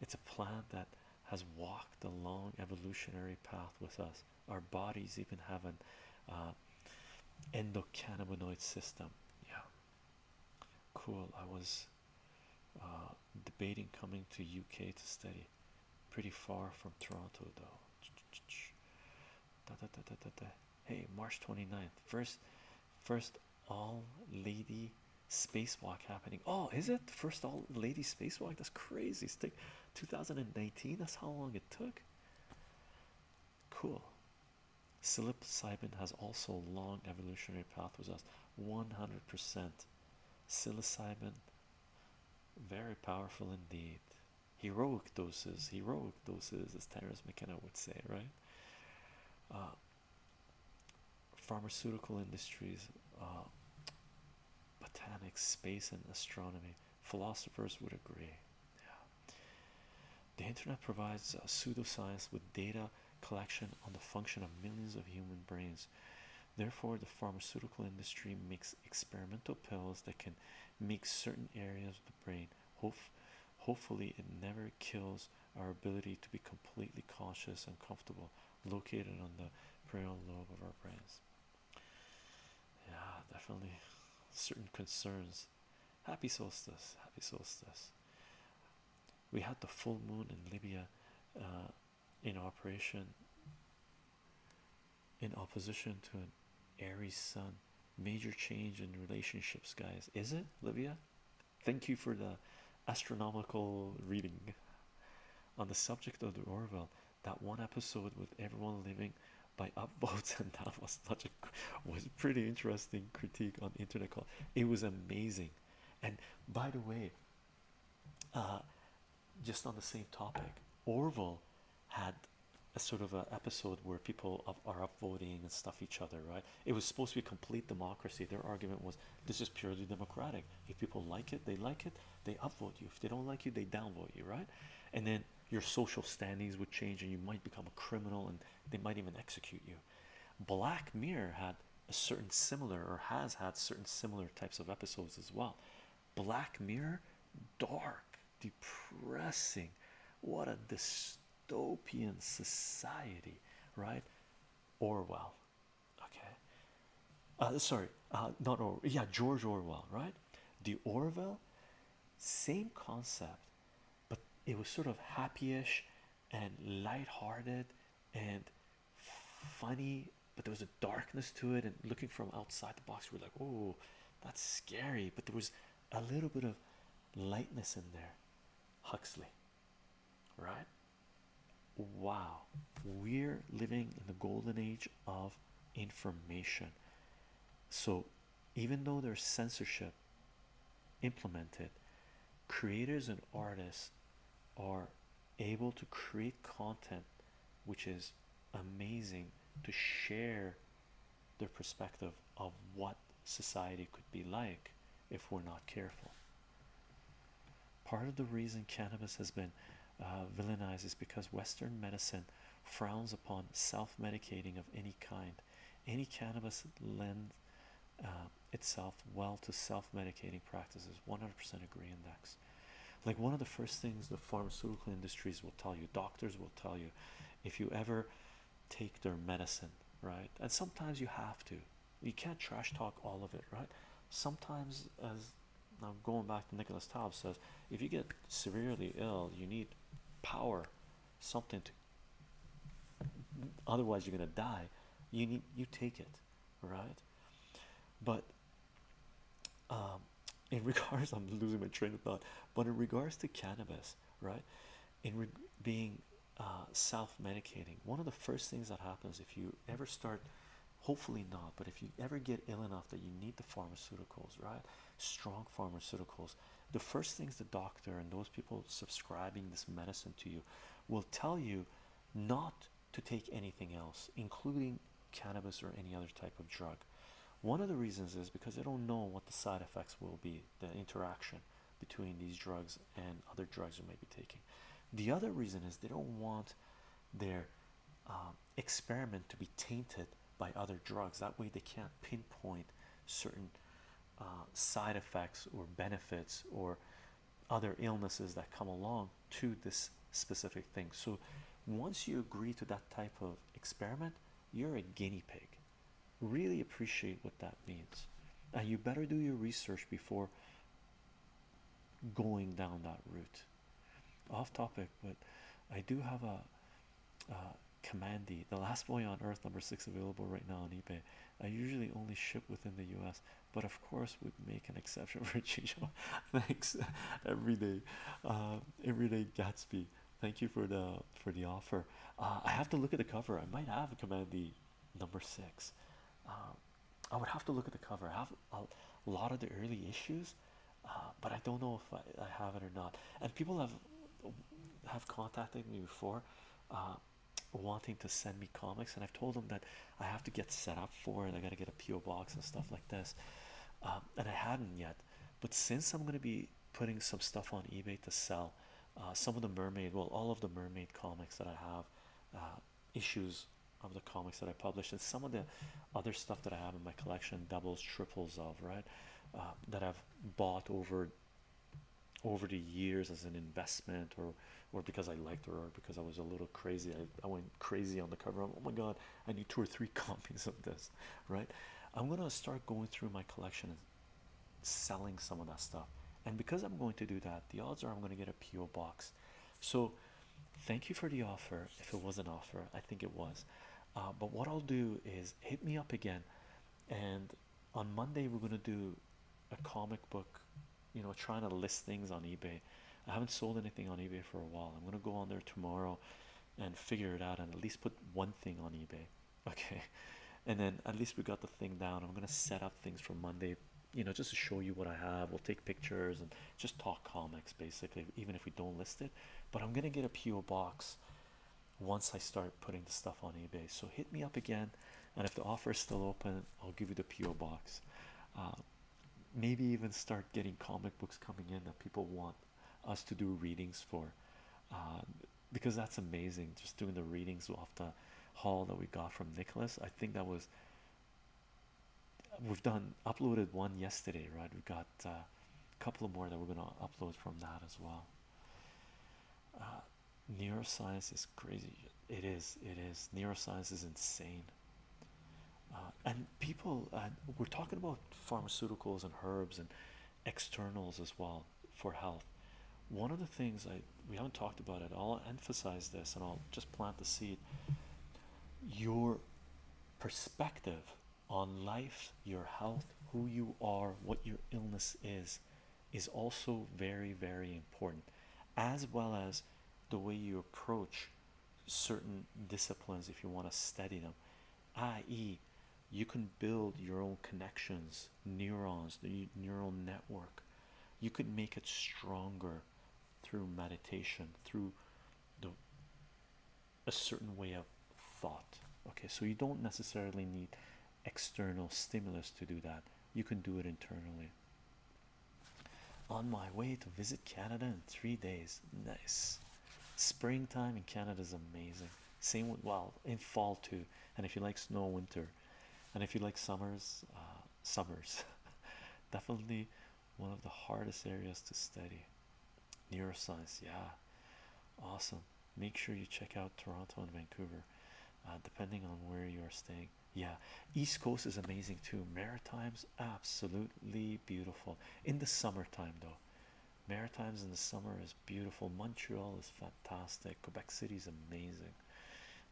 It's a plant that has walked the long evolutionary path with us. Our bodies even have an uh, endocannabinoid system. Yeah, cool. I was uh, debating coming to UK to study. Pretty far from Toronto, though. Hey, March 29th. First, first all lady spacewalk happening. Oh, is it the first all lady spacewalk? That's crazy. Stick 2019. That's how long it took. Cool. Psilocybin has also long evolutionary path with us 100% psilocybin very powerful indeed heroic doses heroic doses as Terence McKenna would say right uh, pharmaceutical industries uh, botanics space and astronomy philosophers would agree the internet provides uh, pseudoscience with data collection on the function of millions of human brains. Therefore, the pharmaceutical industry makes experimental pills that can make certain areas of the brain. hopefully, it never kills our ability to be completely conscious and comfortable, located on the parietal lobe of our brains. Yeah, definitely certain concerns. Happy solstice, happy solstice. We had the full moon in Libra uh, in operation in opposition to an Aries sun. Major change in relationships, guys. Is it, Libya? Thank you for the astronomical reading on the subject of the Orville. That one episode with everyone living by upvotes, and that was such a was pretty interesting critique on internet call. It was amazing, and by the way, uh, just on the same topic, Orville had a sort of an episode where people are upvoting and stuff each other, right? It was supposed to be complete democracy. Their argument was this is purely democratic. If people like it, they like it, they upvote you. If they don't like you, they downvote you, right? And then your social standings would change and you might become a criminal and they might even execute you. Black Mirror had a certain similar or has had certain similar types of episodes as well. Black Mirror, dark, depressing. What a dystopian society, right? Orwell, okay. Uh, sorry, uh, not Orwell. Yeah, George Orwell, right? The Orwell, same concept, it was sort of happy-ish and light-hearted and funny, but there was a darkness to it. And looking from outside the box, we we're like, "Oh, that's scary," but there was a little bit of lightness in there. Huxley, right? Wow, we're living in the golden age of information. So, even though there's censorship implemented, creators and artists are able to create content which is amazing to share their perspective of what society could be like if we're not careful. Part of the reason cannabis has been uh, villainized is because Western medicine frowns upon self medicating of any kind. Any cannabis lends uh, itself well to self medicating practices. 100% agree index. Like one of the first things the pharmaceutical industries will tell you, doctors will tell you, if you ever take their medicine, right? And sometimes you have to. You can't trash talk all of it, right? Sometimes, as now going back to Nicholas Taleb says, if you get severely ill, you need power, something to. Otherwise, you're gonna die. You need you take it, right? But um, in regards, I'm losing my train of thought. But in regards to cannabis, right? In being uh, self-medicating, one of the first things that happens if you ever start hopefully not but if you ever get ill enough that you need the pharmaceuticals right strong pharmaceuticals the first things the doctor and those people subscribing this medicine to you will tell you not to take anything else including cannabis or any other type of drug one of the reasons is because they don't know what the side effects will be the interaction between these drugs and other drugs you may be taking the other reason is they don't want their um, experiment to be tainted by other drugs. That way, they can't pinpoint certain uh, side effects or benefits or other illnesses that come along to this specific thing. So, once you agree to that type of experiment, you're a guinea pig. Really appreciate what that means. And you better do your research before going down that route. Off topic, but I do have a, a Kamandi, the last boy on earth, number six, available right now on eBay. I usually only ship within the US, but of course, we'd make an exception for chycho. Thanks, everyday, uh, everyday Gatsby. Thank you for the for the offer. Uh, I have to look at the cover. I might have a Kamandi number six. Um, I would have to look at the cover. I have a, lot of the early issues, uh, but I don't know if I, I have it or not. And people have have contacted me before, uh, wanting to send me comics, and I've told them that I have to get set up for it. I got to get a PO box and stuff like this, um, and I hadn't yet. But since I'm going to be putting some stuff on eBay to sell, uh, some of the mermaid, well, all of the mermaid comics that I have, uh, issues of the comics that I published, and some of the other stuff that I have in my collection, doubles, triples of, right, uh, that I've bought over over the years as an investment or or because I liked her or because I was a little crazy. I, I went crazy on the cover. I'm, oh my god I need two or three copies of this right? I'm gonna start going through my collection and selling some of that stuff. And because I'm going to do that the odds are I'm going to get a PO box. So thank you for the offer. If it was an offer I think it was uh, but what I'll do is hit me up again and on Monday we're to do a comic book you know trying to list things on eBay. I haven't sold anything on eBay for a while. I'm to go on there tomorrow and figure it out and at least put one thing on eBay okay? And then at least we got the thing down. I'm to set up things for Monday you know just to show you what I have. We'll take pictures and just talk comics basically even if we don't list it. But I'm gonna get a PO box once I start putting the stuff on eBay. So hit me up again and if the offer is still open I'll give you the PO box. Uh, maybe even start getting comic books coming in that people want us to do readings for. Uh, because that's amazing just doing the readings off the haul that we got from Nicholas. I think that was we've done uploaded one yesterday right? We've got uh, a couple of more that we're going to upload from that as well. Uh, neuroscience is crazy. It is it is. Neuroscience is insane. Uh, and people uh, we're talking about pharmaceuticals and herbs and externals as well for health. One of the things I we haven't talked about it I'll emphasize this and I'll just plant the seed. Your perspective on life your health who you are what your illness is is also very very important as well as the way you approach certain disciplines if you want to study them i.e you can build your own connections neurons the neural network. You could make it stronger through meditation through the a certain way of thought. Okay so you don't necessarily need external stimulus to do that. You can do it internally. On my way to visit Canada in three days. Nice springtime in Canada is amazing. Same with well in fall too. And if you like snow winter. And if you like summers uh, summers definitely one of the hardest areas to study. Neuroscience yeah. Awesome. Make sure you check out Toronto and Vancouver uh, depending on where you are staying. Yeah. East coast is amazing too. Maritimes absolutely beautiful. In the summertime though maritimes in the summer is beautiful montreal is fantastic quebec city is amazing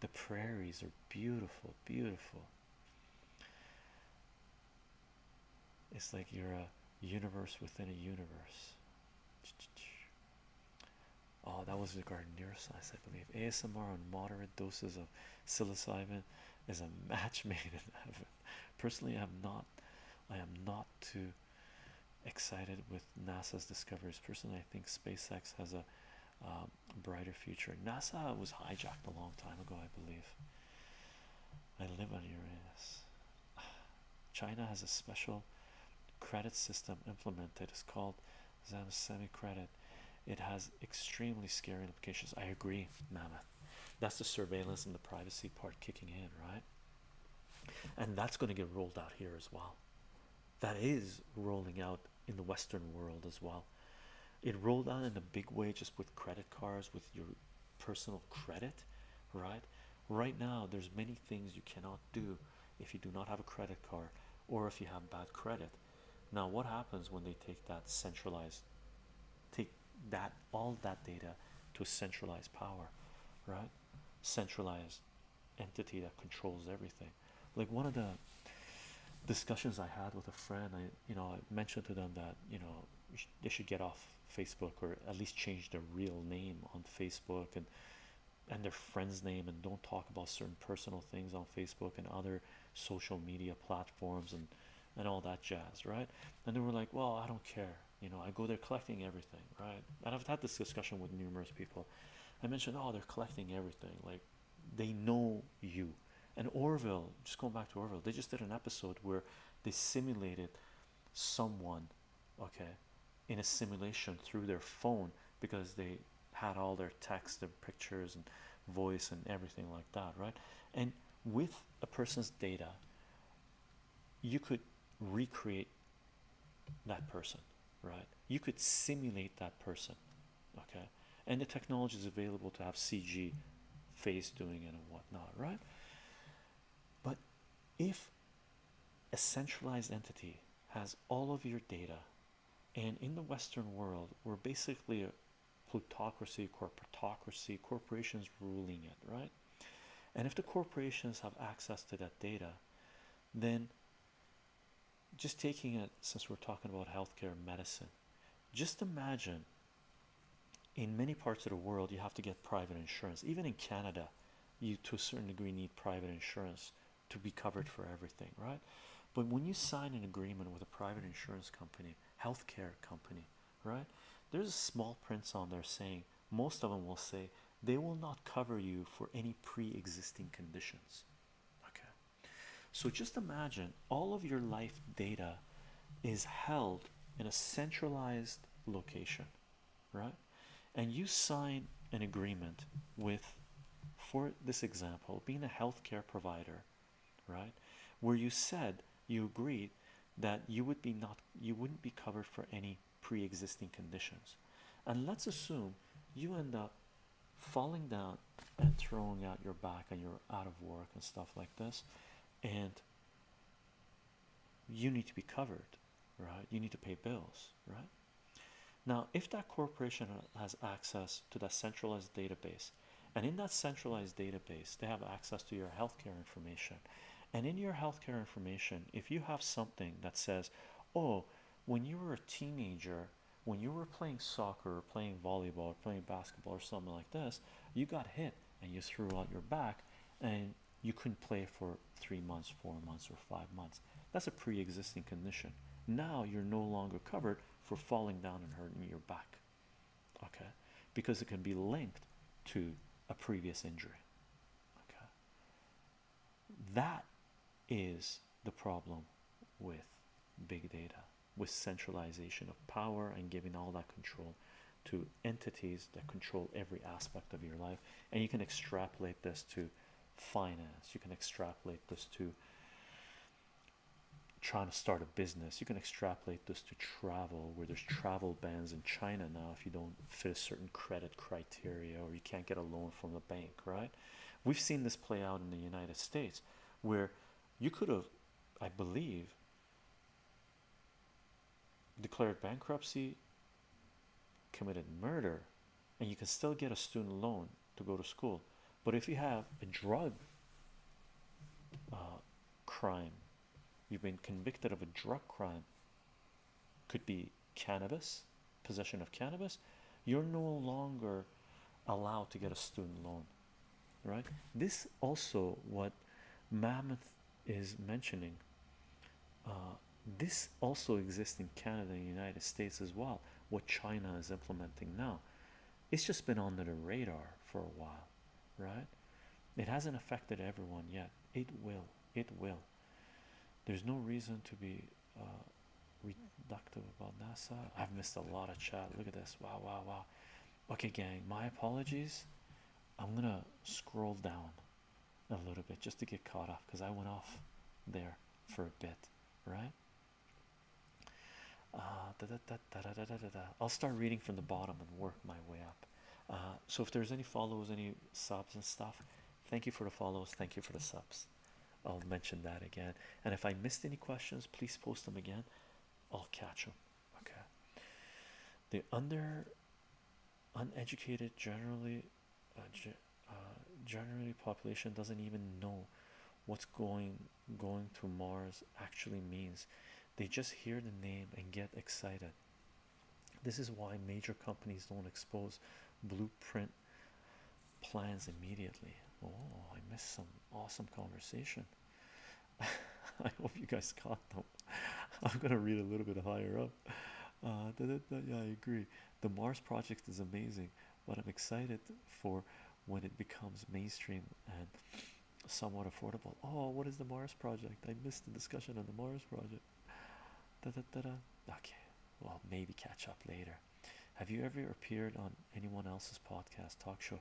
the prairies are beautiful beautiful it's like you're a universe within a universe Oh, that was regarding neuroscience, I believe. ASMR on moderate doses of psilocybin is a match made in heaven. Personally, I'm not. I am not too excited with NASA's discoveries. Personally, I think SpaceX has a um, brighter future. NASA was hijacked a long time ago, I believe. I live on Uranus. China has a special credit system implemented. It's called Zam Semi Credit it has extremely scary implications. I agree, Mammoth. That's the surveillance and the privacy part kicking in, right? And that's going to get rolled out here as well. That is rolling out in the Western world as well. It rolled out in a big way just with credit cards, with your personal credit, right? Right now, there's many things you cannot do if you do not have a credit card or if you have bad credit. Now, what happens when they take that centralized, take that all that data to a centralized power, right? Centralized entity that controls everything. Like one of the discussions I had with a friend, I you know I mentioned to them that you know they should get off Facebook or at least change their real name on Facebook and and their friend's name and don't talk about certain personal things on Facebook and other social media platforms and and all that jazz, right? And they were like, Well, I don't care, you know, I go there collecting everything, right? And I've had this discussion with numerous people. I mentioned, Oh, they're collecting everything, like they know you. And Orville, just going back to Orville, they just did an episode where they simulated someone, okay, in a simulation through their phone because they had all their text and pictures and voice and everything like that, right? And with a person's data, you could recreate that person, right? You could simulate that person, okay? And the technology is available to have CG face doing it and whatnot, right? If a centralized entity has all of your data, and in the Western world, we're basically a plutocracy, corporatocracy, corporations ruling it, right? And if the corporations have access to that data, then just taking it since we're talking about healthcare medicine, just imagine in many parts of the world you have to get private insurance. Even in Canada, you to a certain degree need private insurance to be covered for everything, right? But when you sign an agreement with a private insurance company, healthcare company, right? There's a small prints on there saying most of them will say they will not cover you for any pre-existing conditions. Okay. So just imagine all of your life data is held in a centralized location, right? And you sign an agreement with for this example, being a healthcare provider, right? Where you said you agreed that you would be not you wouldn't be covered for any pre-existing conditions. And let's assume you end up falling down and throwing out your back and you're out of work and stuff like this and you need to be covered right? You need to pay bills right? Now if that corporation has access to that centralized database and in that centralized database they have access to your healthcare information and in your healthcare information if you have something that says oh when you were a teenager when you were playing soccer or playing volleyball or playing basketball or something like this you got hit and you threw out your back and you couldn't play for three months four months or five months that's a pre-existing condition. Now you're no longer covered for falling down and hurting your back okay? Because it can be linked to a previous injury okay? That is the problem with big data with centralization of power and giving all that control to entities that control every aspect of your life. And you can extrapolate this to finance. You can extrapolate this to trying to start a business. You can extrapolate this to travel where there's travel bans in China now if you don't fit a certain credit criteria or you can't get a loan from the bank right? We've seen this play out in the United States where you could have I believe declared bankruptcy committed murder and you can still get a student loan to go to school. But if you have a drug uh, crime you've been convicted of a drug crime could be cannabis possession of cannabis you're no longer allowed to get a student loan right? This also what mammoth is mentioning uh, this also exists in Canada and United States as well what China is implementing now. It's just been under the radar for a while right? It hasn't affected everyone yet. It will it will. There's no reason to be uh, reductive about NASA. I've missed a lot of chat. Look at this. Wow wow wow. Okay gang my apologies. I'm gonna scroll down a little bit just to get caught up because I went off there for a bit right uh, da, da, da, I'll start reading from the bottom and work my way up. Uh, so if there's any follows, any subs and stuff, thank you for the follows, thank you for the subs. I'll mention that again. And if I missed any questions, please post them again. I'll catch them. Okay. The under uneducated generally uh, generally population doesn't even know what's going going to Mars actually means they just hear the name and get excited. This is why major companies don't expose blueprint plans immediately. Oh, I missed some awesome conversation. I hope you guys caught them. I'm gonna read a little bit higher up. Uh, yeah, I agree. The Mars project is amazing, but I'm excited for when it becomes mainstream and somewhat affordable. Oh, what is the Mars project? I missed the discussion on the Mars project. Da, da, da, da. Okay, well, maybe catch up later. Have you ever appeared on anyone else's podcast talk show?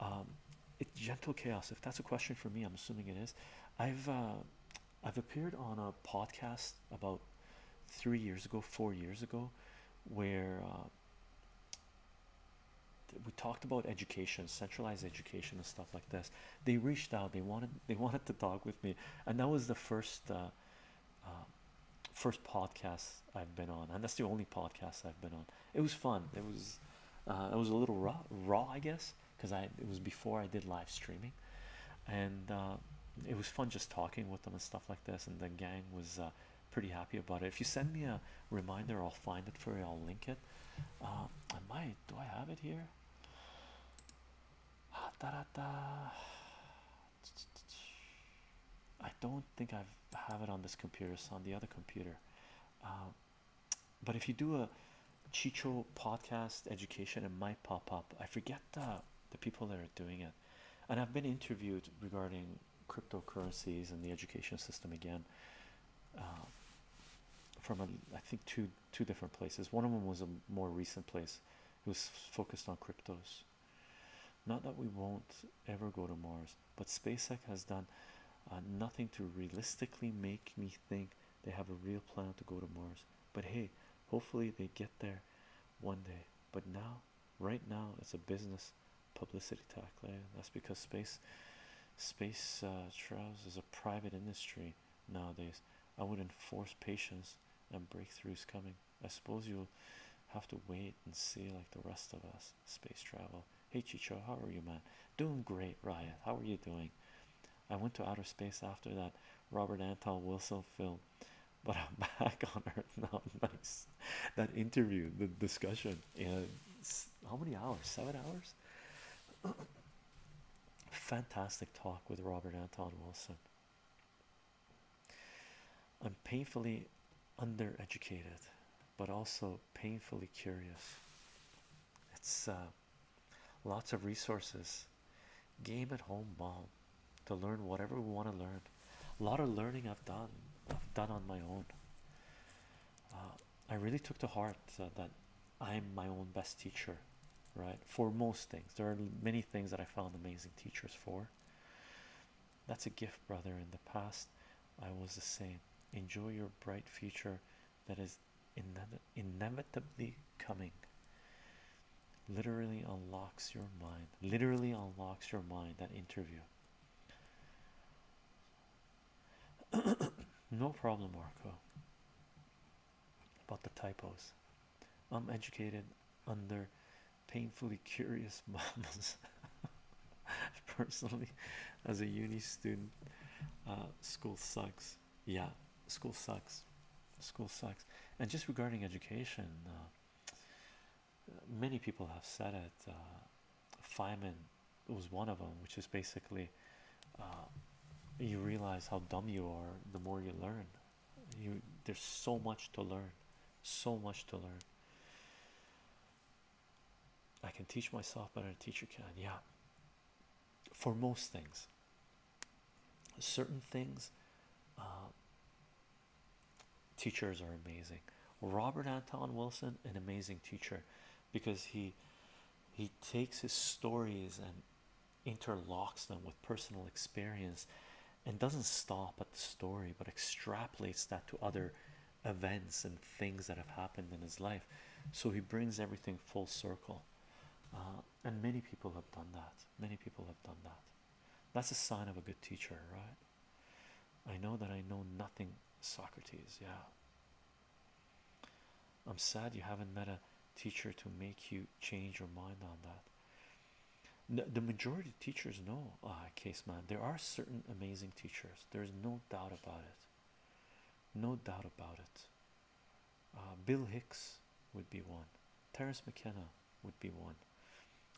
Um, it's gentle chaos. If that's a question for me, I'm assuming it is. I've uh, I've appeared on a podcast about three years ago, four years ago, where uh, we talked about education, centralized education, and stuff like this. They reached out. They wanted they wanted to talk with me, and that was the first uh, uh, first podcast I've been on, and that's the only podcast I've been on. It was fun. It was uh, it was a little raw, raw, I guess, because I it was before I did live streaming, and uh, it was fun just talking with them and stuff like this. And the gang was uh, pretty happy about it. If you send me a reminder, I'll find it for you. I'll link it. Uh, I might. Do I have it here? I don't think I have it on this computer. It's on the other computer. Um, but if you do a chycho podcast education, it might pop up. I forget the the people that are doing it, and I've been interviewed regarding cryptocurrencies and the education system again. Uh, from a, I think two two different places. One of them was a more recent place. It was focused on cryptos. Not that we won't ever go to Mars, but SpaceX has done uh, nothing to realistically make me think they have a real plan to go to Mars. But hey, hopefully they get there one day. But now, right now, it's a business publicity tactic. That's because space space uh, trials is a private industry nowadays. I would enforce patience and breakthroughs coming. I suppose you'll have to wait and see like the rest of us. Space travel. Hey chycho, how are you, man? Doing great, Ryan. How are you doing? I went to outer space after that Robert Anton Wilson film, but I'm back on Earth now. Nice. That interview, the discussion, and how many hours? Seven hours. Fantastic talk with Robert Anton Wilson. I'm painfully undereducated, but also painfully curious. It's uh, lots of resources. Game at home mom to learn whatever we want to learn. A lot of learning I've done, I've done on my own. Uh, I really took to heart uh, that I'm my own best teacher, right? For most things, there are many things that I found amazing teachers for. That's a gift, brother. In the past, I was the same. Enjoy your bright future that is inevitably coming. Literally unlocks your mind. Literally unlocks your mind. That interview. no problem, Marco. About the typos. I'm educated under painfully curious mamas. Personally, as a uni student, uh, school sucks. Yeah, school sucks. School sucks. And just regarding education, uh, many people have said it. Uh, Feynman was one of them, which is basically uh, you realize how dumb you are the more you learn. You there's so much to learn, so much to learn. I can teach myself better than a teacher can. Yeah, for most things, certain things, uh, teachers are amazing. Robert Anton Wilson, an amazing teacher, because he he takes his stories and interlocks them with personal experience and doesn't stop at the story but extrapolates that to other events and things that have happened in his life. So he brings everything full circle. Uh, and many people have done that. Many people have done that. That's a sign of a good teacher right? I know that i know nothing socrates yeah. I'm sad you haven't met a teacher to make you change your mind on that? The majority of teachers know uh, case man. There are certain amazing teachers. There's no doubt about it. No doubt about it. Uh, bill hicks would be one. Terence mckenna would be one.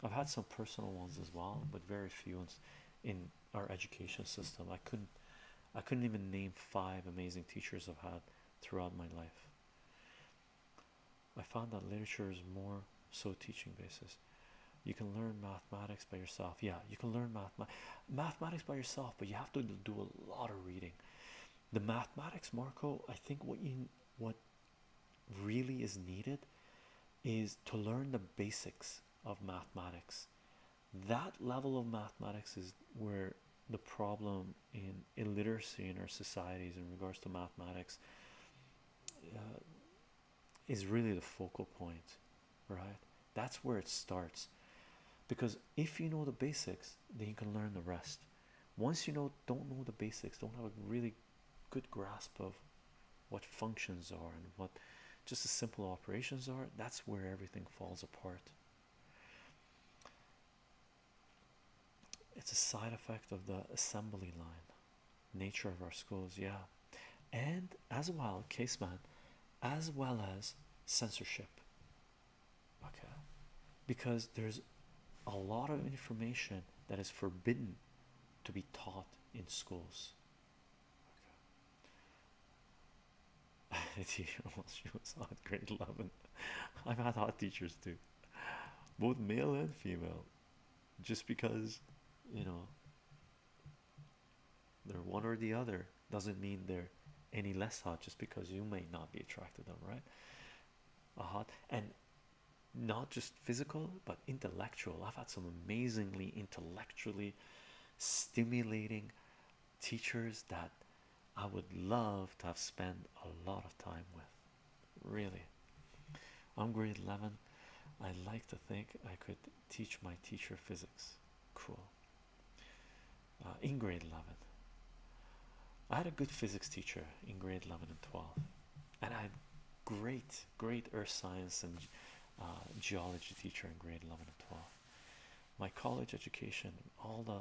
I've had some personal ones as well, but very few in our education system. I couldn't I couldn't even name five amazing teachers I've had throughout my life. I found that literature is more so teaching basis. You can learn mathematics by yourself. Yeah, you can learn math mathematics by yourself, but you have to do a lot of reading. The mathematics, Marco, I think what you what really is needed is to learn the basics of mathematics. That level of mathematics is where the problem in illiteracy in our societies in regards to mathematics uh, is really the focal point, right? That's where it starts. Because if you know the basics, then you can learn the rest. Once you know, don't know the basics, don't have a really good grasp of what functions are and what just the simple operations are, that's where everything falls apart. It's a side effect of the assembly line nature of our schools, yeah, and as well, case man, as well as censorship. Okay, because there's a lot of information that is forbidden to be taught in schools. Okay. she was on grade 11. I've had hot teachers too, both male and female, just because you know they're one or the other doesn't mean they're any less hot just because you may not be attracted to them, right? A hot and not just physical but intellectual. I've had some amazingly intellectually stimulating teachers that I would love to have spent a lot of time with. Really, I'm grade 11. I like to think I could teach my teacher physics. Cool. Uh, in grade 11, I had a good physics teacher in grade 11 and 12, and I great, great earth science and uh, geology teacher in grade 11 and 12. My college education, all the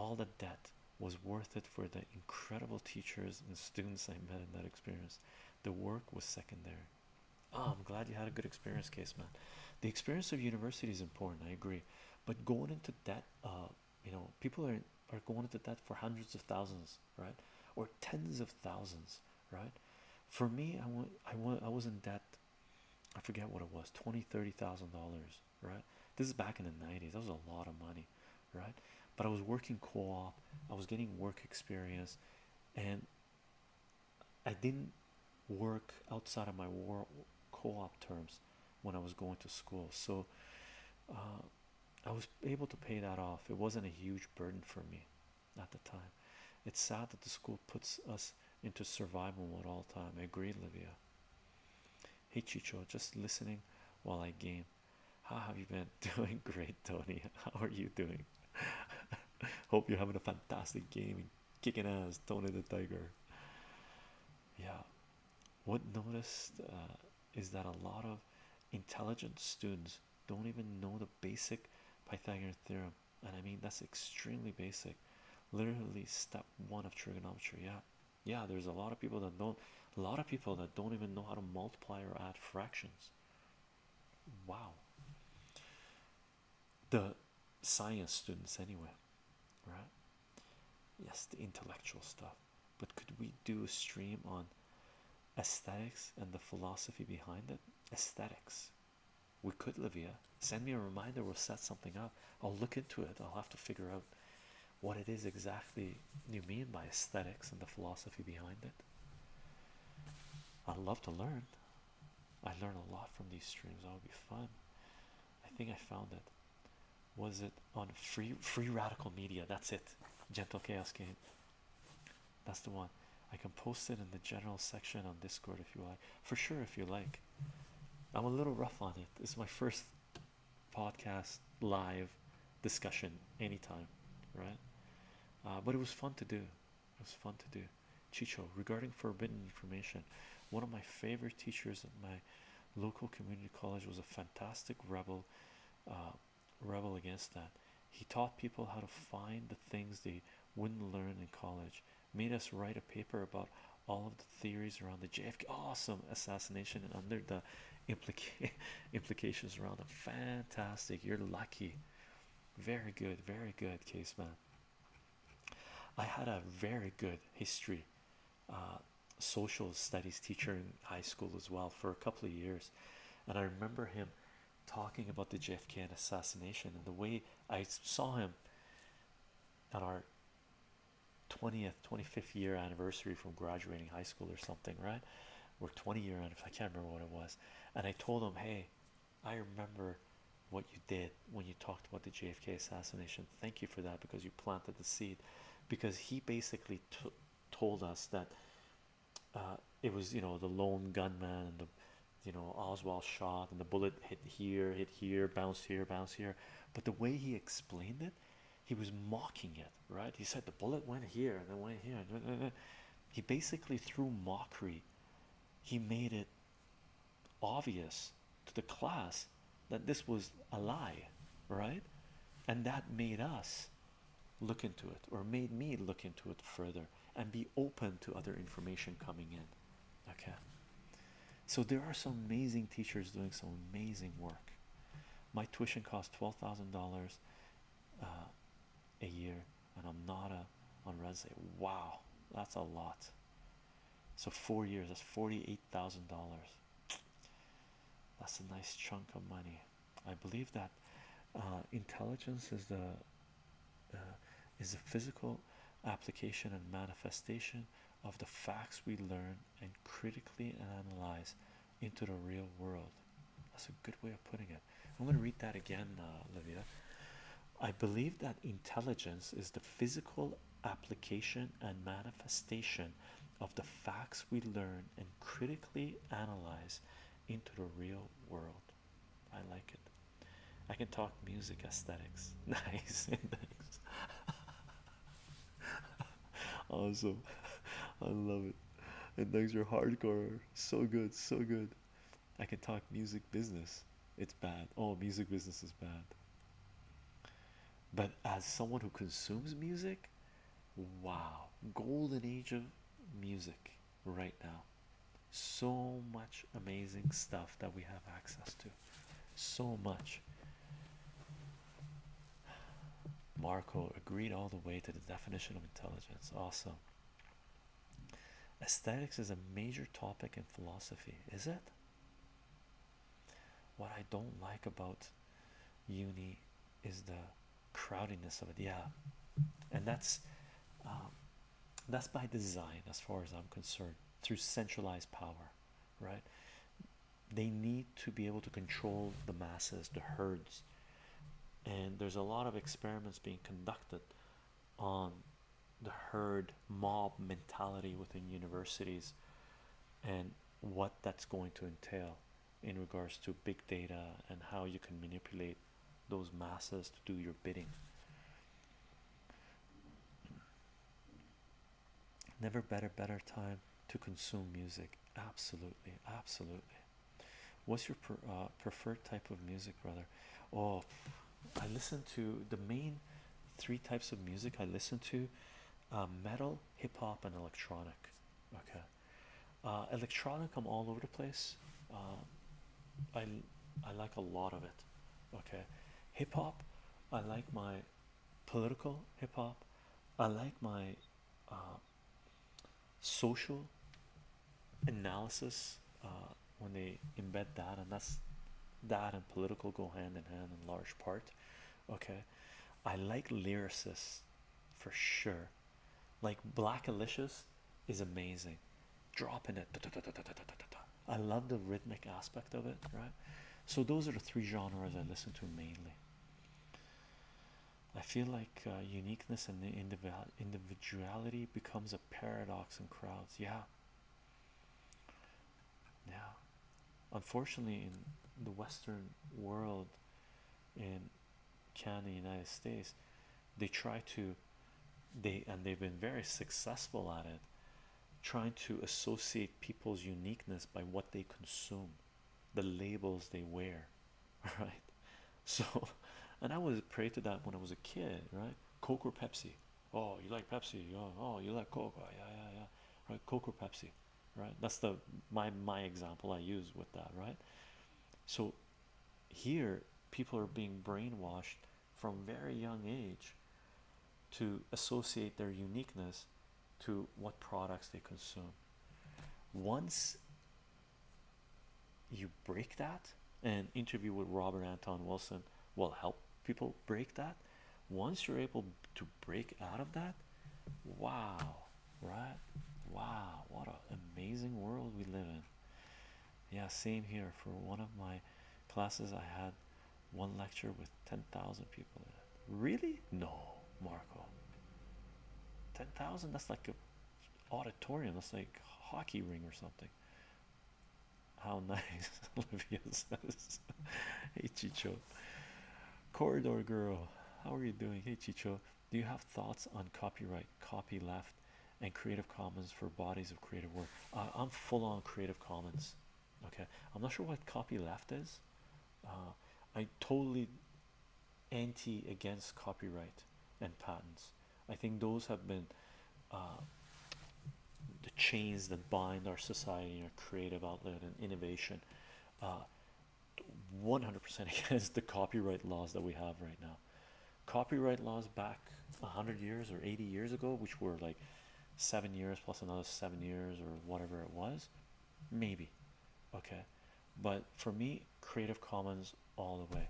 all the debt was worth it for the incredible teachers and students I met in that experience. The work was secondary. Oh, I'm glad you had a good experience, case man. The experience of university is important, I agree. But going into debt, uh, you know, people are are going into debt for hundreds of thousands, right? Or tens of thousands, right? For me, I want I want I was in debt. I forget what it was, twenty, thirty thousand dollars, right? This is back in the 90s. That was a lot of money, right? But I was working co-op, I was getting work experience, and I didn't work outside of my war co-op terms when I was going to school. So uh, I was able to pay that off. It wasn't a huge burden for me at the time. It's sad that the school puts us into survival mode all time. I agree, Livia. Hey chycho, just listening while I game. How have you been? Doing great, Tony. How are you doing? Hope you're having a fantastic game and kicking ass, Tony the Tiger. Yeah, what noticed uh, is that a lot of intelligent students don't even know the basic Pythagorean theorem, and I mean that's extremely basic, literally step one of trigonometry. Yeah, yeah, there's a lot of people that don't, a lot of people that don't even know how to multiply or add fractions. Wow, the science students, anyway, right? Yes, the intellectual stuff, but could we do a stream on aesthetics and the philosophy behind it? Aesthetics, we could, Livia. Send me a reminder, we'll set something up. I'll look into it, I'll have to figure out what it is exactly you mean by aesthetics and the philosophy behind it. I'd love to learn. I learn a lot from these streams. That would be fun. I think I found it. Was it on free free radical media? That's it. Gentle chaos game. That's the one. I can post it in the general section on Discord if you like. For sure, if you like. I'm a little rough on it. Is my first podcast live discussion anytime, right? Uh, but it was fun to do. It was fun to do. chycho, regarding forbidden information, one of my favorite teachers at my local community college was a fantastic rebel, uh, rebel against that. He taught people how to find the things they wouldn't learn in college, made us write a paper about all of the theories around the JFK awesome assassination and under the implica implications around them. Fantastic. You're lucky. Very good, very good, case man. I had a very good history, uh, social studies teacher in high school as well for a couple of years, and I remember him talking about the JFK assassination and the way I saw him at our 20th 25th year anniversary from graduating high school or something right? Or 20 year anniversary I can't remember what it was. And I told him hey I remember what you did when you talked about the JFK assassination. Thank you for that because you planted the seed because he basically told us that uh, it was you know the lone gunman and the you know Oswald shot and the bullet hit here hit here bounced here bounced here. But the way he explained it he was mocking it right? He said the bullet went here and then went here he basically threw mockery he made it obvious to the class that this was a lie right? And that made us look into it or made me look into it further and be open to other information coming in. Okay. So there are some amazing teachers doing some amazing work. My tuition cost twelve thousand dollars uh, a year and I'm not a on resume wow that's a lot. So four years that's forty-eight thousand dollars. That's a nice chunk of money. I believe that uh, intelligence is the uh, is a physical application and manifestation of the facts we learn and critically analyze into the real world. That's a good way of putting it. I'm going to read that again, uh. I believe that intelligence is the physical application and manifestation of the facts we learn and critically analyze into the real world. I like it. I can talk music aesthetics. Nice. awesome. I love it. And those are hardcore. So good, so good. I can talk music business. It's bad. Oh, music business is bad. But as someone who consumes music, wow, golden age of music right now. So much amazing stuff that we have access to. So much. Marco agreed all the way to the definition of intelligence. Awesome. Aesthetics is a major topic in philosophy, is it? What I don't like about uni is the crowdiness of it, yeah, and that's um, that's by design, as far as I'm concerned, through centralized power, right? They need to be able to control the masses, the herds, and there's a lot of experiments being conducted on the herd mob mentality within universities and what that's going to entail in regards to big data and how you can manipulate those masses to do your bidding. Never better, better time to consume music. Absolutely, absolutely. What's your uh, preferred type of music, brother? Oh, I listen to the main three types of music I listen to uh, metal, hip hop, and electronic. Okay, uh, electronic, I'm all over the place. Uh, I I like a lot of it. Okay, hip hop, I like my political hip hop. I like my uh, social analysis uh, when they embed that, and that's that and political go hand in hand in large part. Okay, I like lyricists for sure. Like Blackalicious is amazing, dropping it. I love the rhythmic aspect of it, right? So those are the three genres I listen to mainly. I feel like uh, uniqueness and the individual individuality becomes a paradox in crowds. Yeah, yeah. Unfortunately, in the Western world, in Canada, United States, they try to, they and they've been very successful at it, trying to associate people's uniqueness by what they consume, the labels they wear, right? So, and I was prey to that when I was a kid, right? Coke or Pepsi? Oh, you like Pepsi? Oh, oh you like Coke? Oh, yeah, yeah, yeah. Right? Coke or Pepsi? Right? That's the my my example I use with that, right? So here, people are being brainwashed from very young age to associate their uniqueness to what products they consume. Once you break that, an interview with Robert Anton Wilson will help people break that. Once you're able to break out of that, wow, right? Wow, what an amazing world we live in. Yeah, same here. For one of my classes, I had one lecture with 10,000 people in it. Really? No, Marco. 10,000? That's like a auditorium, that's like a hockey ring or something. How nice, Olivia says. hey, chycho. Corridor girl, how are you doing? Hey, chycho. Do you have thoughts on copyright, copy left, and Creative Commons for bodies of creative work? Uh, I'm full on Creative Commons. Okay, I'm not sure what copy left is. Uh, I totally anti against copyright and patents. I think those have been uh, the chains that bind our society, and our creative outlet, and innovation. 100% uh, against the copyright laws that we have right now. Copyright laws back 100 years or 80 years ago, which were like seven years plus another seven years or whatever it was, maybe okay. But for me, Creative Commons all the way.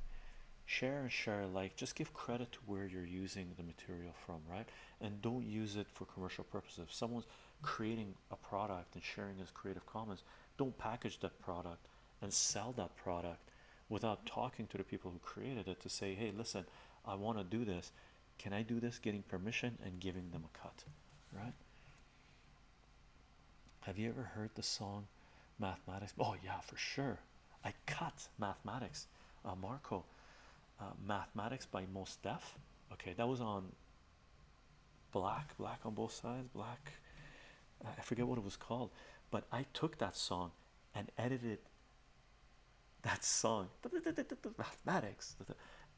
Share and share alike. Just give credit to where you're using the material from right? And don't use it for commercial purposes. If someone's creating a product and sharing as creative commons don't package that product and sell that product without talking to the people who created it to say hey listen i want to do this. Can i do this getting permission and giving them a cut? Right? Have you ever heard the song mathematics oh yeah for sure i cut mathematics uh, marco uh, mathematics by Mos Def. Okay, that was on black, black on both sides, black. I forget what it was called, but I took that song and edited that song, mathematics,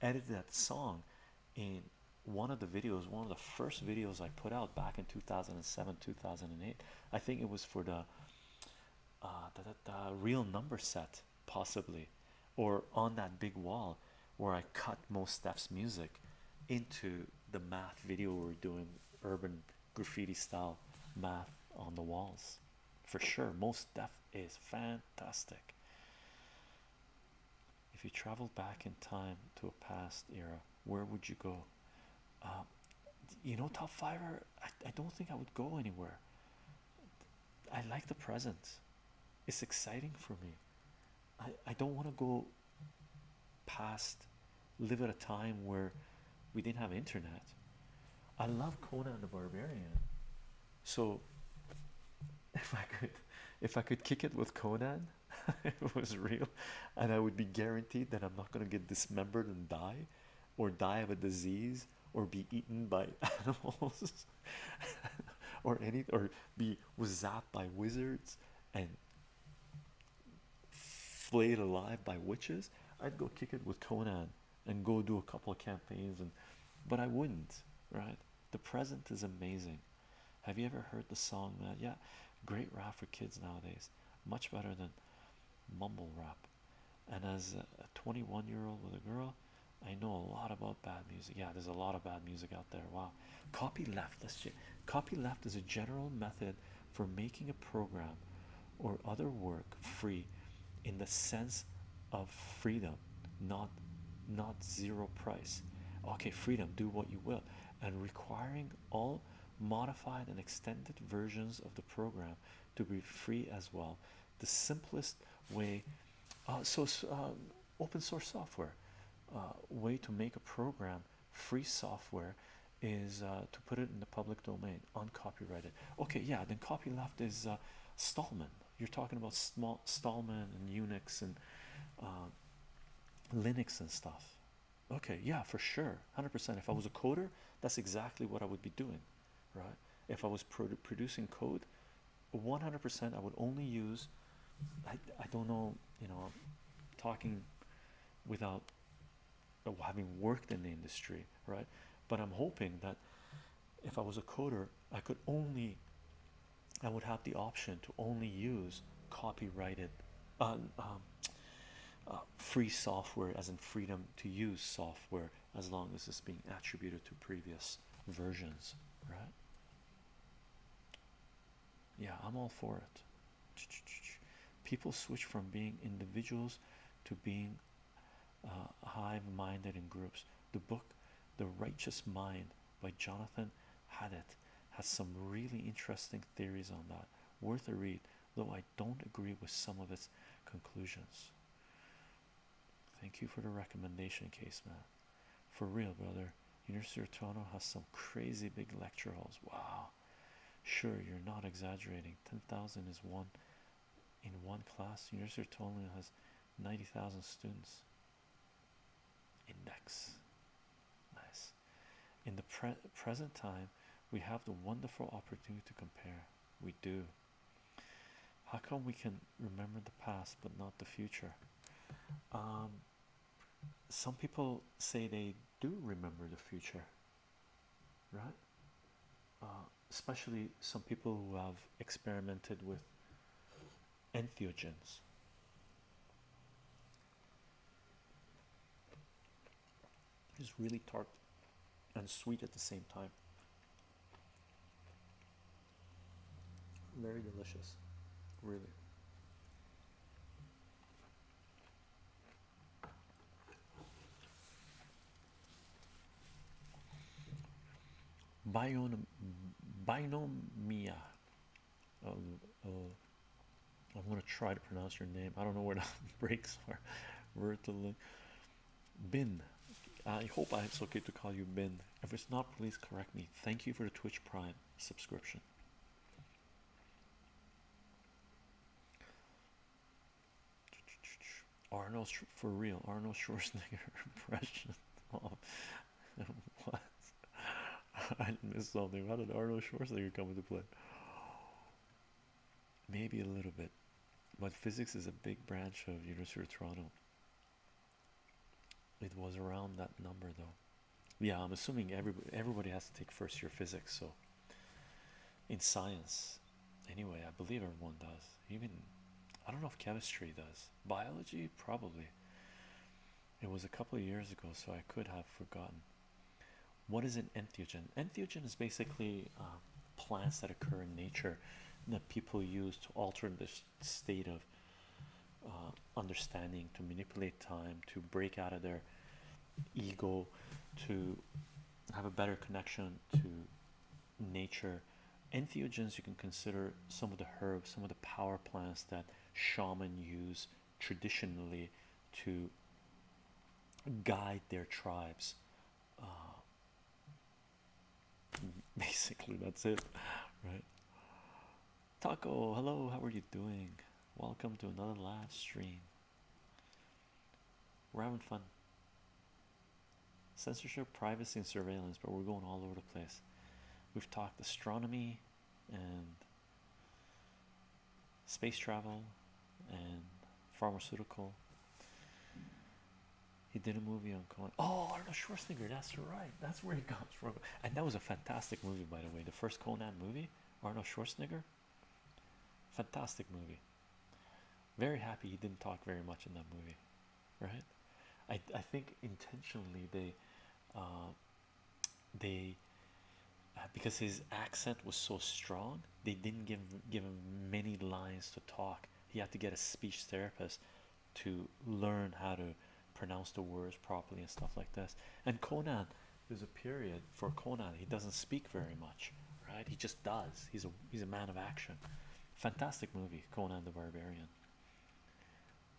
edited that song in one of the videos, one of the first videos I put out back in 2007, 2008. I think it was for the uh, the, the, the real number set, possibly, or on that big wall where I cut Mos Def's music into the math video we're doing urban graffiti style math on the walls. For sure most Def is fantastic. If you traveled back in time to a past era where would you go? Um, you know top fiver I, I don't think I would go anywhere. I like the present it's exciting for me I, I don't want to go past live at a time where we didn't have internet. I love Conan the Barbarian. So if I could if I could kick it with Conan, it was real, and I would be guaranteed that I'm not gonna get dismembered and die, or die of a disease, or be eaten by animals, or any or be was zapped by wizards and flayed alive by witches. I'd go kick it with Conan and go do a couple of campaigns and but I wouldn't right? The present is amazing. Have you ever heard the song that yeah great rap for kids nowadays much better than mumble rap. And as a 21 year old with a girl I know a lot about bad music. Yeah there's a lot of bad music out there. Wow. Copy left let's copy left is a general method for making a program or other work free in the sense of freedom not not zero price. Okay freedom do what you will. And requiring all modified and extended versions of the program to be free as well. The simplest way uh, so uh, open source software uh, way to make a program free software is uh, to put it in the public domain uncopyrighted. Okay yeah then copyleft is uh, Stallman you're talking about small Stallman and Unix and uh, Linux and stuff. Okay, yeah, for sure, 100%. If I was a coder, that's exactly what I would be doing, right? If I was produ producing code, 100% I would only use, I, I don't know, you know, talking without uh, having worked in the industry, right? But I'm hoping that if I was a coder, I could only, I would have the option to only use copyrighted, uh, um, uh, free software as in freedom to use software as long as it's being attributed to previous versions right? Yeah i'm all for it. People switch from being individuals to being uh, hive-minded in groups. The book the righteous mind by Jonathan Haidt has some really interesting theories on that. Worth a read though i don't agree with some of its conclusions. Thank you for the recommendation case man. For real brother. University of toronto has some crazy big lecture halls. Wow. Sure you're not exaggerating. 10,000 is one in one class. University of toronto has 90,000 students. Index. Nice. In the present time we have the wonderful opportunity to compare. We do. How come we can remember the past but not the future? Um, some people say they do remember the future right? Uh, especially some people who have experimented with entheogens. It's really tart and sweet at the same time very delicious really Bion binomia. Uh, uh, I'm gonna try to pronounce your name. I don't know where the breaks are. Vertalen. Bin. I hope it's okay to call you Bin. If it's not, please correct me. Thank you for the Twitch Prime subscription. Arnold for real, Arnold Schwarzenegger impression. Oh, what? I missed something. How did Arnold Schwarzenegger come into play? Maybe a little bit, but physics is a big branch of University of Toronto. It was around that number though. Yeah, I'm assuming everybody everybody has to take first year physics. So in science, anyway, I believe everyone does. Even I don't know if chemistry does. Biology, probably. It was a couple of years ago, so I could have forgotten. What is an entheogen? Entheogen is basically uh, plants that occur in nature that people use to alter the state of uh, understanding, to manipulate time, to break out of their ego, to have a better connection to nature. Entheogens, you can consider some of the herbs, some of the power plants that shaman use traditionally to guide their tribes. Uh, basically, that's it, right? Taco, hello, how are you doing? Welcome to another live stream. We're having fun. Censorship, privacy, and surveillance, but we're going all over the place. We've talked astronomy and space travel and pharmaceutical. He did a movie on Conan. Oh, Arnold Schwarzenegger. That's right. That's where he comes from. And that was a fantastic movie, by the way. The first Conan movie, Arnold Schwarzenegger. Fantastic movie. Very happy he didn't talk very much in that movie, right? I I think intentionally they, uh, they, uh, because his accent was so strong, they didn't give give him many lines to talk. He had to get a speech therapist to learn how to pronounce the words properly and stuff like this. And Conan, there's a period for Conan he doesn't speak very much, right? He just does. He's a he's a man of action. Fantastic movie, Conan the Barbarian.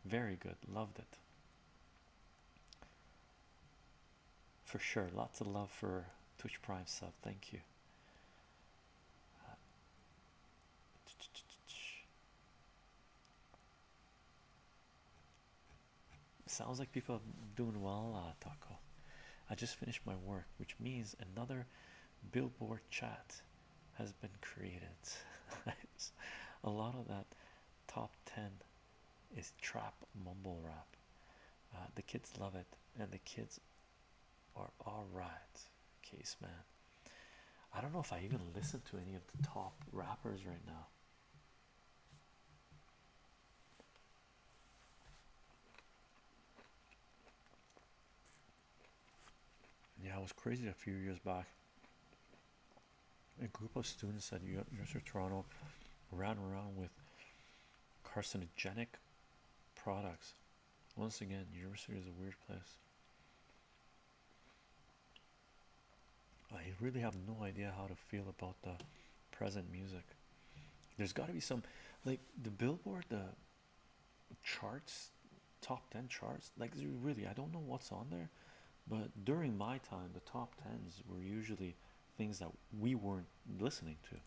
Very good, loved it. For sure, lots of love for Twitch Prime sub. Thank you. Sounds like people are doing well, uh, Taco. I just finished my work, which means another billboard chat has been created. a lot of that top 10 is trap mumble rap. Uh, the kids love it, and the kids are all right. Case man, I don't know if I even listen to any of the top rappers right now. I was crazy a few years back. A group of students at University of Toronto ran around with carcinogenic products. Once again, university is a weird place. I really have no idea how to feel about the present music. There's got to be some, like the Billboard, the charts, top 10 charts. Like, really, I don't know what's on there, but during my time, the top 10s were usually things that we weren't listening to.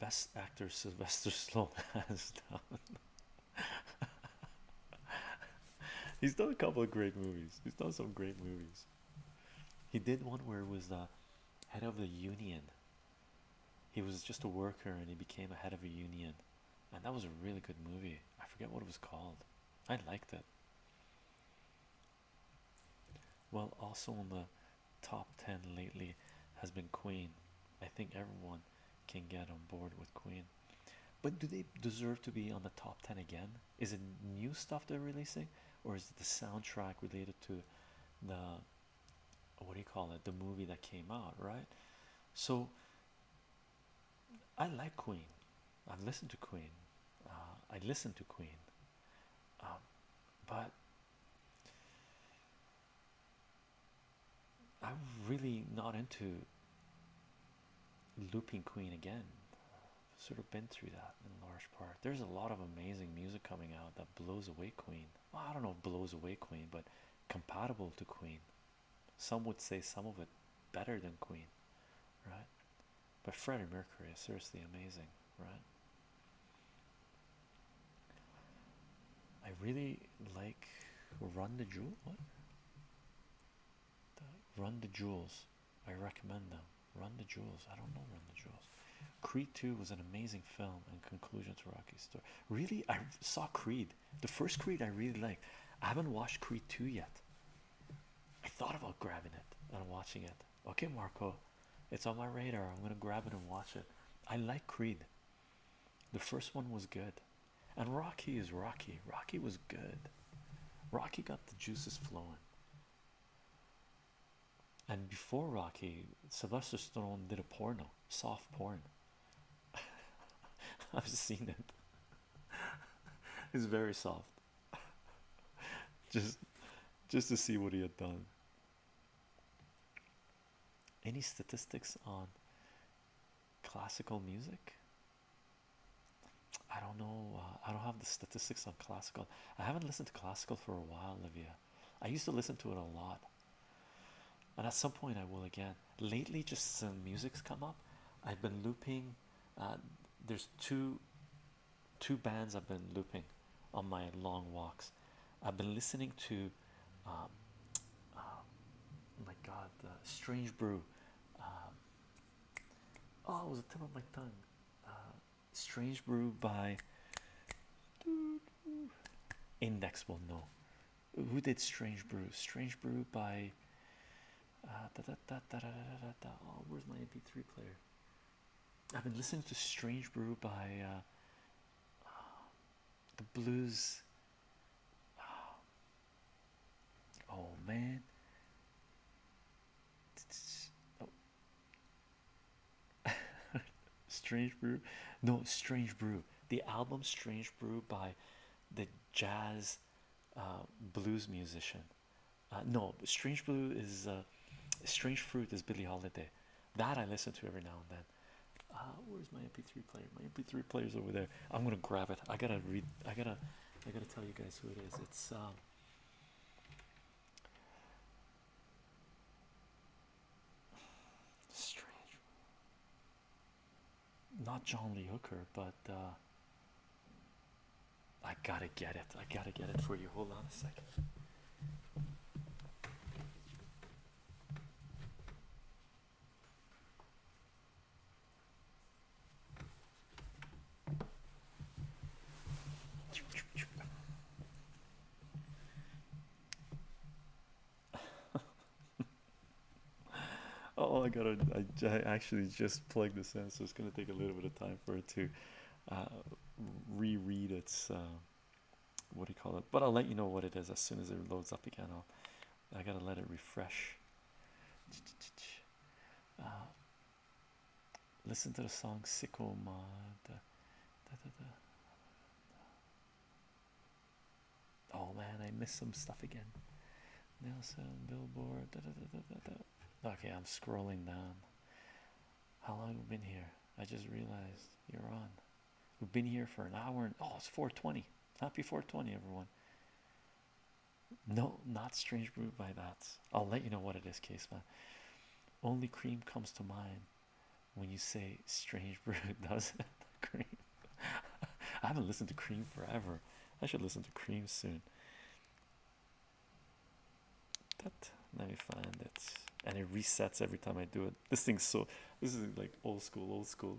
Best actor Sylvester Stallone has done. He's done a couple of great movies. He's done some great movies. He did one where it was the head of the union. He was just a worker and he became a head of a union. And that was a really good movie. I forget what it was called. I liked it. Well, also on the top 10 lately has been Queen. I think everyone can get on board with Queen. But do they deserve to be on the top 10 again? Is it new stuff they're releasing, or is it the soundtrack related to the what do you call it? The movie that came out, right? So I like Queen. I've listened to Queen. Uh, I listened to Queen, um, but I'm really not into looping Queen again. Sort of been through that in large part. There's a lot of amazing music coming out that blows away Queen. Well, I don't know, if blows away Queen, but compatible to Queen. Some would say some of it better than Queen, right? But Freddie Mercury is seriously amazing, right? I really like Run the Jewel. What? Run the Jewels. I recommend them. Run the Jewels. I don't know Run the Jewels. Creed 2 was an amazing film and conclusion to Rocky's story. Really, I saw Creed. The first Creed I really liked. I haven't watched Creed 2 yet. I thought about grabbing it and watching it. Okay, Marco, it's on my radar. I'm gonna grab it and watch it. I like Creed. The first one was good, and Rocky is Rocky. Rocky was good. Rocky got the juices flowing. And before Rocky, Sylvester Stallone did a porno, soft porn. I've seen it. it's very soft. just just to see what he had done. Any statistics on classical music? I don't know. Uh, I don't have the statistics on classical. I haven't listened to classical for a while, Olivia. I used to listen to it a lot, and at some point I will again. Lately, just some music's come up. I've been looping. Uh, there's two two bands I've been looping on my long walks. I've been listening to, um, uh, my God, uh, Strange Brew. Um, oh, it was the tip of my tongue. Uh, Strange Brew by Index will know. Who did Strange Brew? Strange Brew by. Oh, where's my MP3 player? I've been listening to Strange Brew by uh, the blues. Oh man. Strange Brew. No, Strange Brew. The album Strange Brew by the jazz uh, blues musician. Uh, no, Strange Brew is uh, Strange Fruit is Billie Holiday. That I listen to every now and then. Uh, where's my MP3 player? My MP3 player's over there. I'm gonna grab it. I gotta read. I gotta. I gotta tell you guys who it is. It's um. Strange. Not John Lee Hooker, but uh, I gotta get it. I gotta get it for you. Hold on a second. I gotta. I, I actually just plugged this in, so it's gonna take a little bit of time for it to uh, reread its uh, what do you call it? But I'll let you know what it is as soon as it loads up again. I'll I gotta let it refresh. Uh, listen to the song Sicko Mode. Oh man, I missed some stuff again. Nelson, Billboard. Okay, I'm scrolling down. How long have we been here? I just realized you're on. We've been here for an hour and oh, it's 420. Happy 420, everyone. No, not strange brew by that. I'll let you know what it is, case man. Only cream comes to mind when you say strange brew, does it? cream. I haven't listened to cream forever. I should listen to cream soon. That let me find it. And it resets every time I do it. This thing's so this is like old school, old school.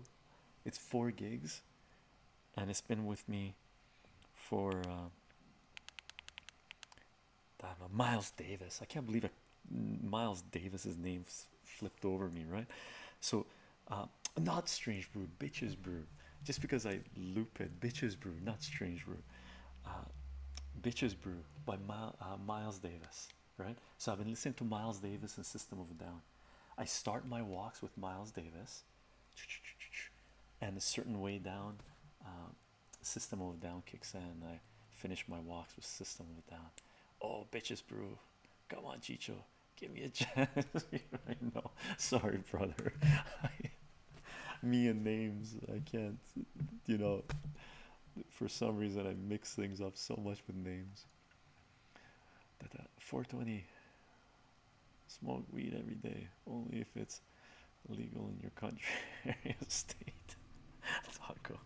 It's four gigs and it's been with me for uh, Miles Davis. I can't believe it. Miles Davis's name flipped over me, right? So, uh, not Strange Brew, Bitches Brew. Just because I loop it, Bitches Brew, not Strange Brew. Uh, Bitches Brew by uh, Miles Davis, right? So I've been listening to Miles Davis and System of a Down. I start my walks with Miles Davis, and a certain way down, uh, System of a Down kicks in. I finish my walks with System of a Down. Oh, bitches, brew. Come on, chycho, give me a chance. I know. Sorry, brother. me and names, I can't. You know, for some reason, I mix things up so much with names. That 420 smoke weed every day, only if it's legal in your country, area, state. Taco.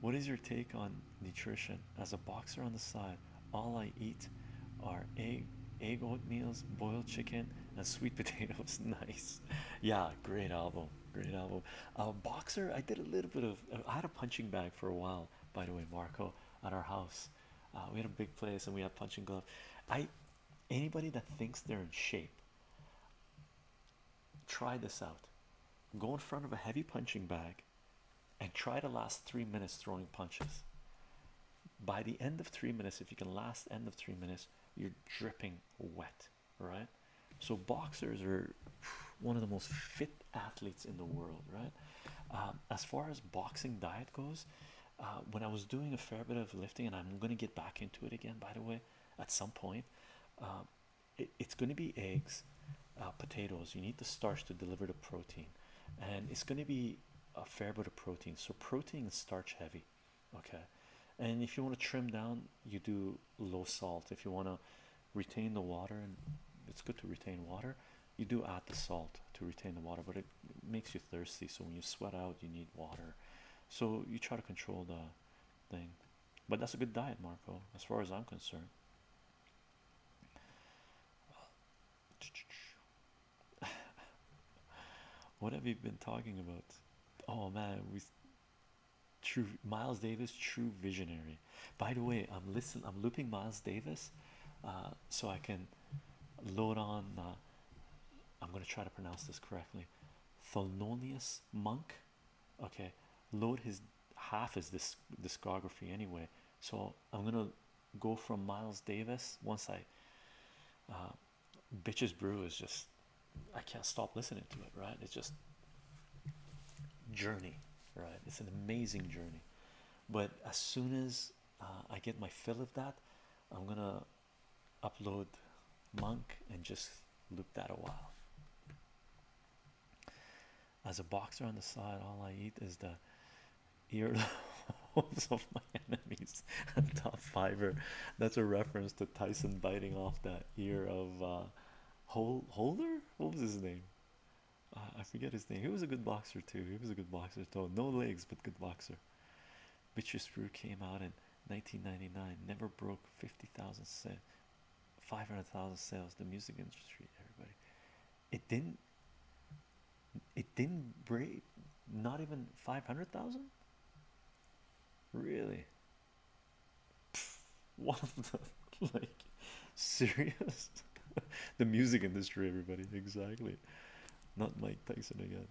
What is your take on nutrition? As a boxer on the side, all I eat are egg, egg oatmeals, boiled chicken, and sweet potatoes. nice. Yeah, great album. Great album. Uh, boxer, I did a little bit of. I had a punching bag for a while, by the way, Marco, at our house. Uh, we had a big place and we had punching gloves. I, anybody that thinks they're in shape, try this out. Go in front of a heavy punching bag and try to last three minutes throwing punches. By the end of three minutes, if you can last end of three minutes, you're dripping wet, right? So boxers are one of the most fit athletes in the world, right? Um, as far as boxing diet goes, uh, when I was doing a fair bit of lifting, and I'm going to get back into it again, by the way, at some point, um, it's going to be eggs, uh, potatoes. You need the starch to deliver the protein, and it's going to be a fair bit of protein. So protein is starch heavy, okay. And if you want to trim down, you do low salt. If you want to retain the water, and it's good to retain water, you do add the salt to retain the water, but it makes you thirsty. So when you sweat out, you need water. So you try to control the thing. But that's a good diet, Marco, as far as I'm concerned. what have you been talking about? Oh man, we true Miles Davis, true visionary. By the way, I'm listening, I'm looping Miles Davis, uh, so I can load on. Uh, I'm gonna try to pronounce this correctly. Thelonious Monk. Okay, load his half his this discography anyway. So I'm gonna go from Miles Davis once I. Uh, Bitches Brew is just I can't stop listening to it. Right, it's just journey right it's an amazing journey but as soon as uh, I get my fill of that I'm gonna upload monk and just loop that a while as a boxer on the side all I eat is the earlobes of my enemies top fiver that's a reference to Tyson biting off that ear of uh Holder what was his name uh, I forget his name. He was a good boxer too. He was a good boxer too. No legs, but good boxer. Bitches Brew came out in 1999. Never broke 50,000 sales, 500,000 sales. The music industry, everybody. It didn't. It didn't break. Not even 500,000. Really. one of the like serious. the music industry, everybody. Exactly. Not Mike Tyson again.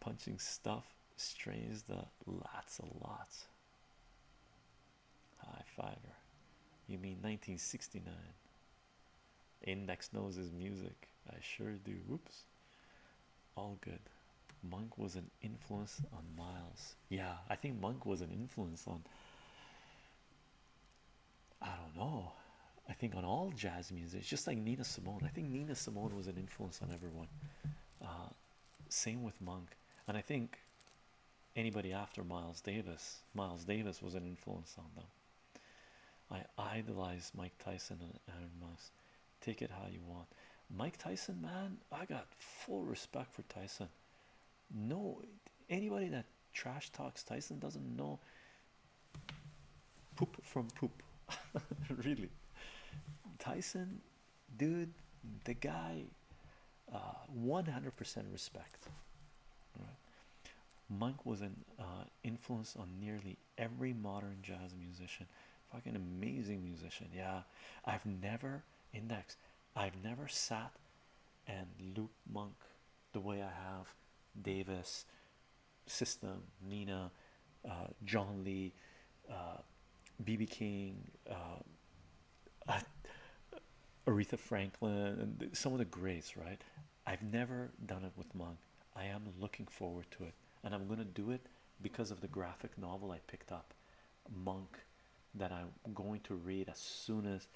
Punching stuff strains the lots a lot. High fiver. You mean 1969? Index knows his music. I sure do. Whoops. All good. Monk was an influence on Miles. Yeah, I think Monk was an influence on. I don't know. I think on all jazz music, It's just like Nina Simone. I think Nina Simone was an influence on everyone. Uh, same with Monk, and I think anybody after Miles Davis, Miles Davis was an influence on them. I idolize Mike Tyson and Elon Musk. Take it how you want. Mike Tyson, man, I got full respect for Tyson. No, anybody that trash talks Tyson doesn't know poop from poop. really, Tyson, dude, the guy, 100% uh, respect. Monk was an uh, influence on nearly every modern jazz musician. Fucking amazing musician. Yeah, I've never index. I've never sat and looped Monk the way I have Davis, System, Nina, uh, John Lee, BB uh, King, uh, Aretha Franklin, and some of the greats, right? I've never done it with Monk. I am looking forward to it, and I'm going to do it because of the graphic novel I picked up, Monk, that I'm going to read as soon as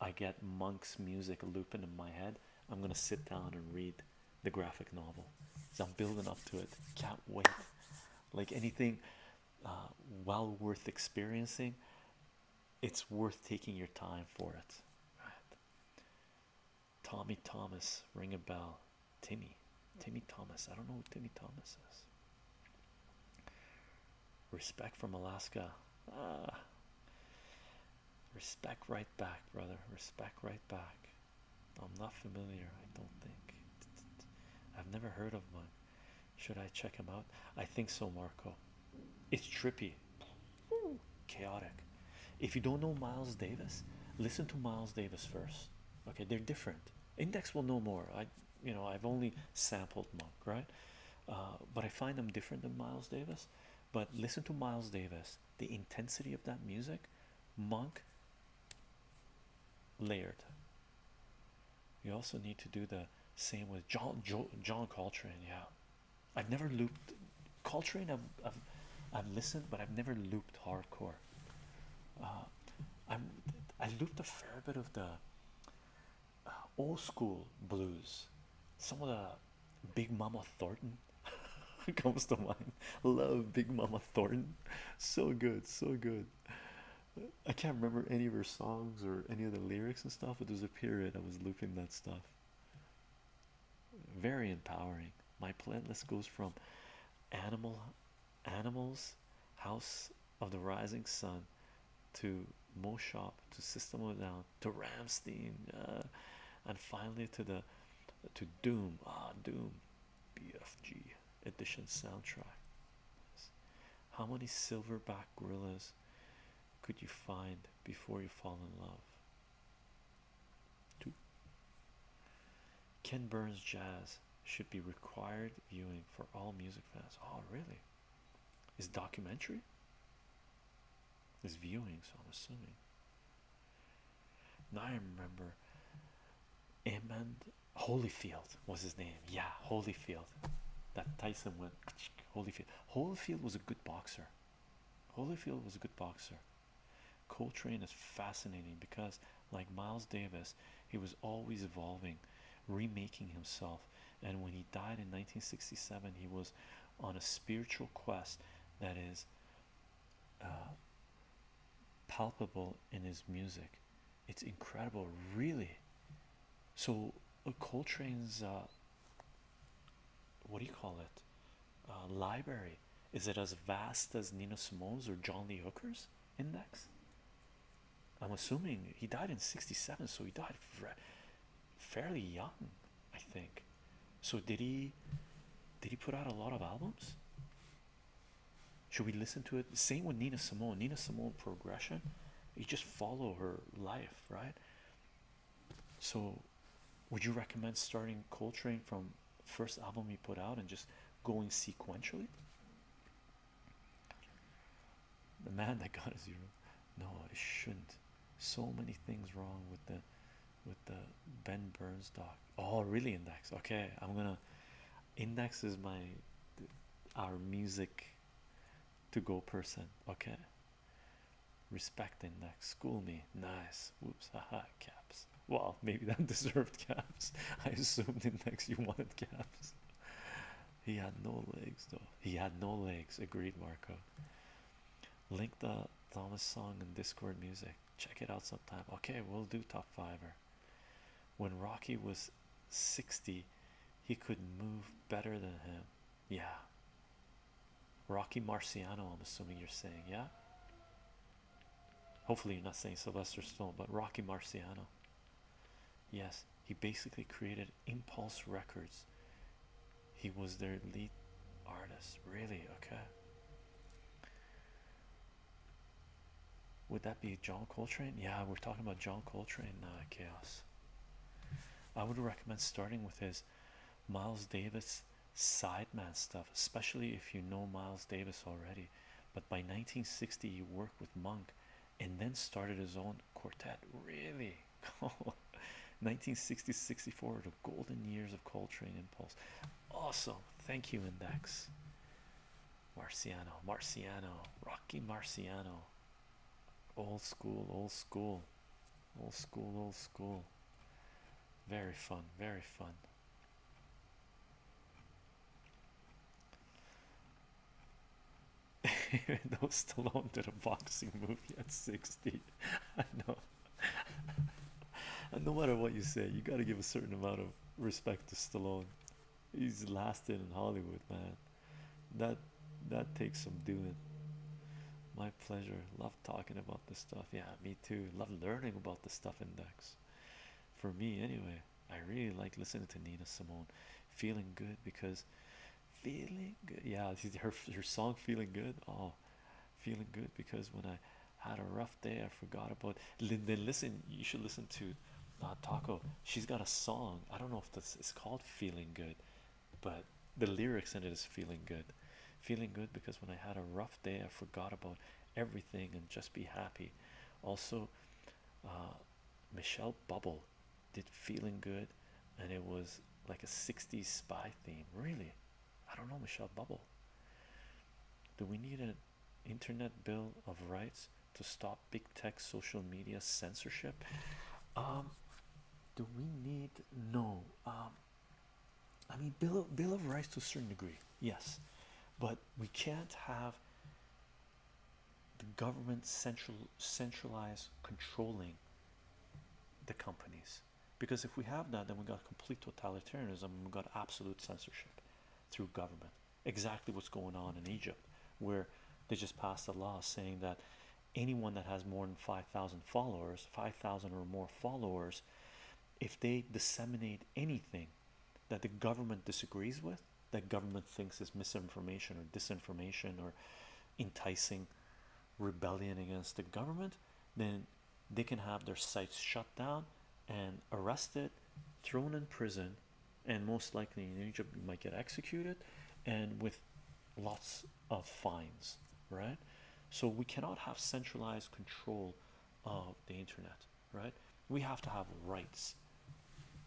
I get Monk's music looping in my head. I'm going to sit down and read the graphic novel. So I'm building up to it. Can't wait. Like anything uh, well worth experiencing, it's worth taking your time for it. Right. Tommy Thomas, ring a bell. Timmy, Timmy Thomas. I don't know who Timmy Thomas is. Respect from Alaska. Ah, respect right back, brother. Respect right back. I'm not familiar, I don't think. I've never heard of one. Should I check him out? I think so, Marco. It's trippy, chaotic. If you don't know Miles Davis, listen to Miles Davis first. Okay, they're different. Index will know more. I, you know, I've only sampled Monk, right? Uh, but I find them different than Miles Davis. But listen to Miles Davis, the intensity of that music, Monk layered. You also need to do the same with John John Coltrane. Yeah, I've never looped Coltrane. I've I've, I've listened, but I've never looped hardcore. Uh, I'm I looped a fair bit of the uh, old school blues. Some of the Big Mama Thornton comes to mind. Love Big Mama Thornton. So good, so good. I can't remember any of her songs or any of the lyrics and stuff, but there's a period I was looping that stuff. Very empowering. My playlist goes from animal animals, House of the Rising Sun to Mo Shop to System of Down to Rammstein uh, and finally to the to Doom. Ah Doom. BFG edition soundtrack. How many silverback gorillas could you find before you fall in love two Ken Burns jazz should be required viewing for all music fans oh really is documentary is viewing so I'm assuming now I remember Evander Holyfield was his name. Yeah, Holyfield. That Tyson went Holyfield. Holyfield was a good boxer. Holyfield was a good boxer. Coltrane is fascinating because, like Miles Davis, he was always evolving, remaking himself. And when he died in 1967, he was on a spiritual quest that is uh, palpable in his music. It's incredible, really. So, uh, Coltrane's uh, what do you call it? Uh, library is it as vast as Nina Simone's or John Lee Hooker's index? I'm assuming he died in 67, so he died fairly young, I think. So did he did he put out a lot of albums? Should we listen to it? Same with Nina Simone. Nina Simone progression. You just follow her life, right? So would you recommend starting Coltrane from first album he put out and just going sequentially? The man that got a zero. No, it shouldn't. So many things wrong with the with the Ken Burns doc. Oh, really? Index. Okay, I'm gonna. Index is my our music to go person. Okay. Respect index. School me. Nice. Whoops. Haha. Caps. Well, maybe that deserved caps. I assumed index you wanted caps. He had no legs though. He had no legs. Agreed, Marco. Link the Thomas song in Discord music. Check it out sometime. Okay, we'll do top fiver. When Rocky was 60, he could move better than him. Yeah. Rocky Marciano, I'm assuming you're saying, yeah. Hopefully, you're not saying Sylvester Stallone, but Rocky Marciano. Yes, he basically created Impulse Records. He was their lead artist. Really? Okay. Would that be John Coltrane? Yeah, we're talking about John Coltrane uh, Chaos. I would recommend starting with his Miles Davis sideman stuff, especially if you know Miles Davis already. But by 1960, he worked with Monk and then started his own quartet. Really? 1960 64, the golden years of Coltrane Impulse. Awesome. Thank you, Index. Marciano, Marciano, Rocky Marciano. Old school, old school, old school, old school. Very fun, very fun. Even though Stallone did a boxing movie at 60, I know. and no matter what you say, you got to give a certain amount of respect to Stallone. He's lasted in Hollywood, man. That that takes some doing. My pleasure. Love talking about this stuff. Yeah, me too. Love learning about the stuff index. For me, anyway, I really like listening to Nina Simone. Feeling good because feeling good. Yeah, her her song "Feeling Good." Oh, feeling good because when I had a rough day, I forgot about. Then listen, you should listen to uh, Taco. She's got a song. I don't know if this is called "Feeling Good," but the lyrics in it is "Feeling Good." Feeling good because when I had a rough day, I forgot about everything and just be happy. Also, uh, Michelle Bubble did "Feeling Good," and it was like a 60s spy theme. Really, I don't know Michelle Bubble. Do we need an internet bill of rights to stop big tech social media censorship? Um, do we need no? Um, I mean, bill of, bill of rights to a certain degree, yes, but we can't have the government central centralized controlling the companies because if we have that then we got complete totalitarianism we got absolute censorship through government. Exactly what's going on in egypt where they just passed a law saying that anyone that has more than 5000 followers 5000 or more followers if they disseminate anything that the government disagrees with that government thinks is misinformation or disinformation or enticing rebellion against the government then they can have their sites shut down and arrested thrown in prison and most likely in Egypt you might get executed and with lots of fines right? So we cannot have centralized control of the internet right? We have to have rights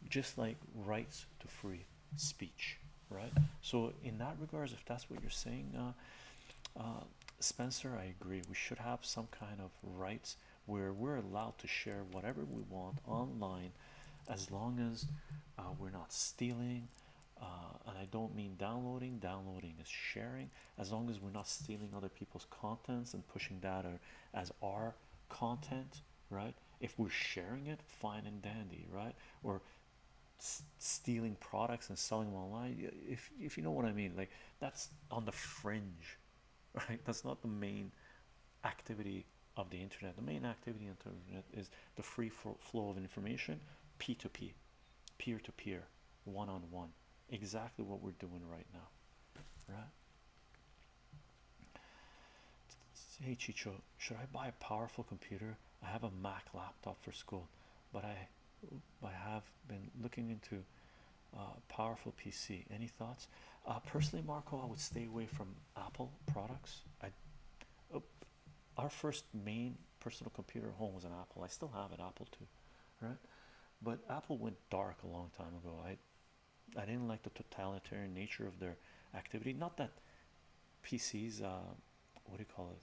just like rights to free speech right? So in that regards if that's what you're saying uh, uh, Spencer I agree. We should have some kind of rights where we're allowed to share whatever we want online as long as uh, we're not stealing uh, and I don't mean downloading. Downloading is sharing. As long as we're not stealing other people's contents and pushing that as our content right? If we're sharing it fine and dandy right? Or stealing products and selling them online if if you know what I mean like that's on the fringe right? That's not the main activity of the internet the main activity on the internet is the free flow of information p2p peer-to-peer one-on-one exactly what we're doing right now right? Hey chycho should i buy a powerful computer? I have a mac laptop for school but i i have been looking into uh, powerful pc any thoughts? Uh, personally marco i would stay away from apple products. I our first main personal computer home was an apple. I still have an apple too right? But apple went dark a long time ago. I i didn't like the totalitarian nature of their activity. Not that pcs uh what do you call it?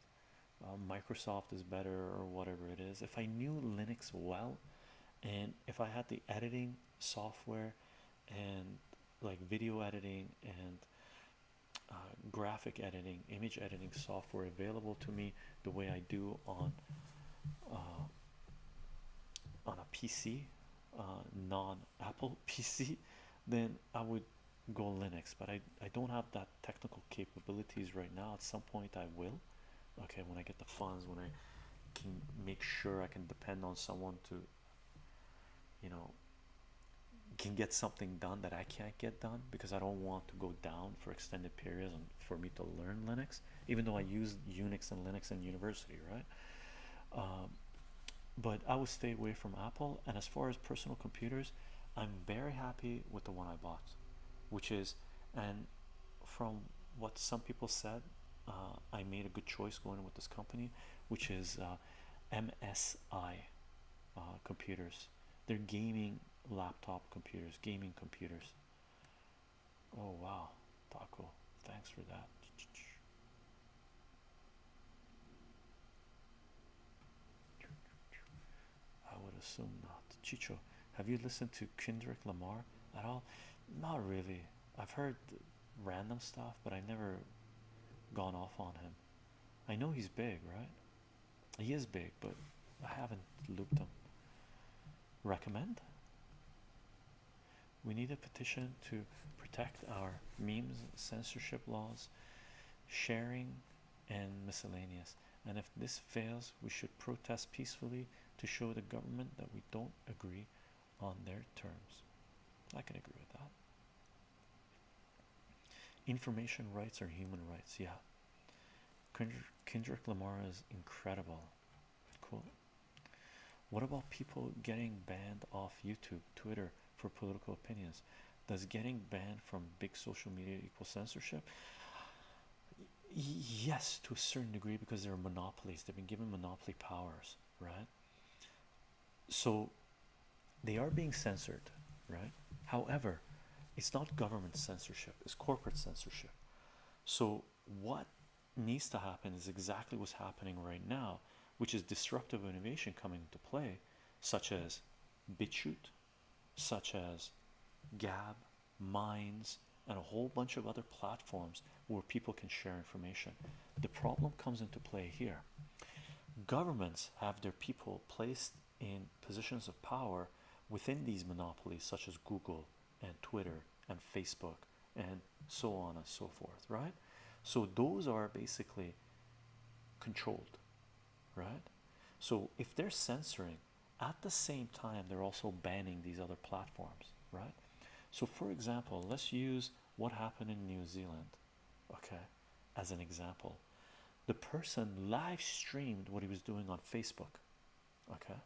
Uh, microsoft is better or whatever it is. If i knew linux well and if i had the editing software and like video editing and uh, graphic editing, image editing software available to me the way I do on uh, on a PC, uh, non-Apple PC, then I would go Linux. But I I don't have that technical capabilities right now. At some point, I will. Okay, when I get the funds, when I can make sure I can depend on someone to, you know, can get something done that I can't get done because I don't want to go down for extended periods and for me to learn Linux, even though I use Unix and Linux in university, right? Um, but I would stay away from Apple. And as far as personal computers, I'm very happy with the one I bought, which is, and from what some people said, uh, I made a good choice going with this company, which is uh, MSI uh, computers. They're gaming laptop computers, gaming computers. Oh wow, Taco, thanks for that. I would assume not. Chycho, have you listened to Kendrick Lamar at all? Not really. I've heard random stuff, but I've never gone off on him. I know he's big, right? He is big, but I haven't looped him. Recommend? We need a petition to protect our memes, censorship laws, sharing, and miscellaneous. And if this fails, we should protest peacefully to show the government that we don't agree on their terms. I can agree with that. Information rights are human rights, yeah. Kendrick Lamar is incredible. Cool. What about people getting banned off YouTube, Twitter for political opinions? Does getting banned from big social media equal censorship? Yes, to a certain degree, because they're monopolies. They've been given monopoly powers, right? So they are being censored, right? However, it's not government censorship, it's corporate censorship. So, what needs to happen is exactly what's happening right now, which is disruptive innovation coming into play, such as BitChute, such as Gab, Minds, and a whole bunch of other platforms where people can share information. The problem comes into play here. Governments have their people placed in positions of power within these monopolies, such as Google and Twitter and Facebook and so on and so forth, right? So those are basically controlled, right? So if they're censoring, at the same time, they're also banning these other platforms, right? So, for example, let's use what happened in New Zealand, okay, as an example. The person live streamed what he was doing on Facebook, okay,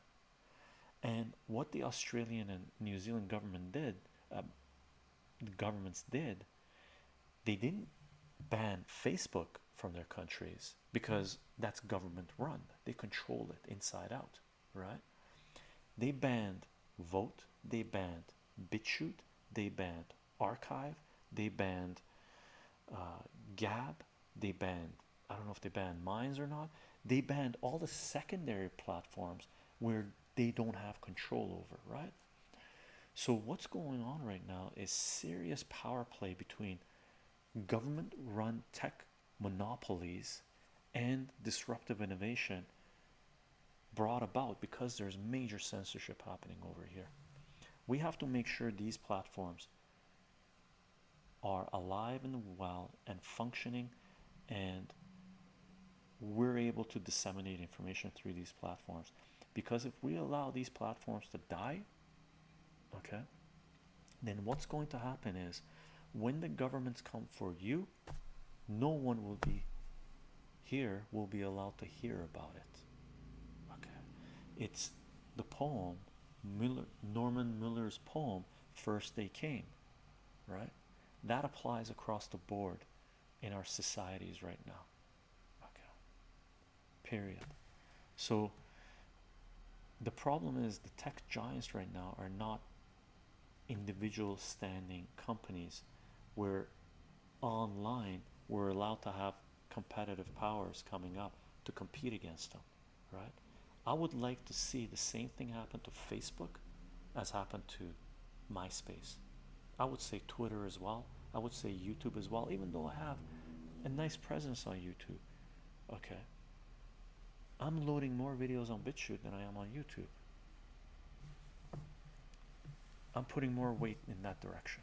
and what the Australian and New Zealand government did, um, the governments did, they didn't ban Facebook from their countries because that's government run, they control it inside out, right? They banned Voat, they banned BitChute, they banned Archive, they banned uh, Gab, they banned, I don't know if they banned Minds or not, they banned all the secondary platforms where they don't have control over, right? So, what's going on right now is serious power play between government run tech monopolies and disruptive innovation brought about because there's major censorship happening over here. We have to make sure these platforms are alive and well and functioning, and we're able to disseminate information through these platforms. Because if we allow these platforms to die, okay, then what's going to happen is when the governments come for you, no one will be here will be allowed to hear about it it's the poem Miller, Norman Miller's poem first they came right? That applies across the board in our societies right now. Okay. Period. So the problem is the tech giants right now are not individual standing companies where online we're allowed to have competitive powers coming up to compete against them right i would like to see the same thing happen to facebook as happened to myspace. I would say twitter as well. I would say youtube as well even though i have a nice presence on youtube okay? I'm loading more videos on bitchute than i am on youtube. I'm putting more weight in that direction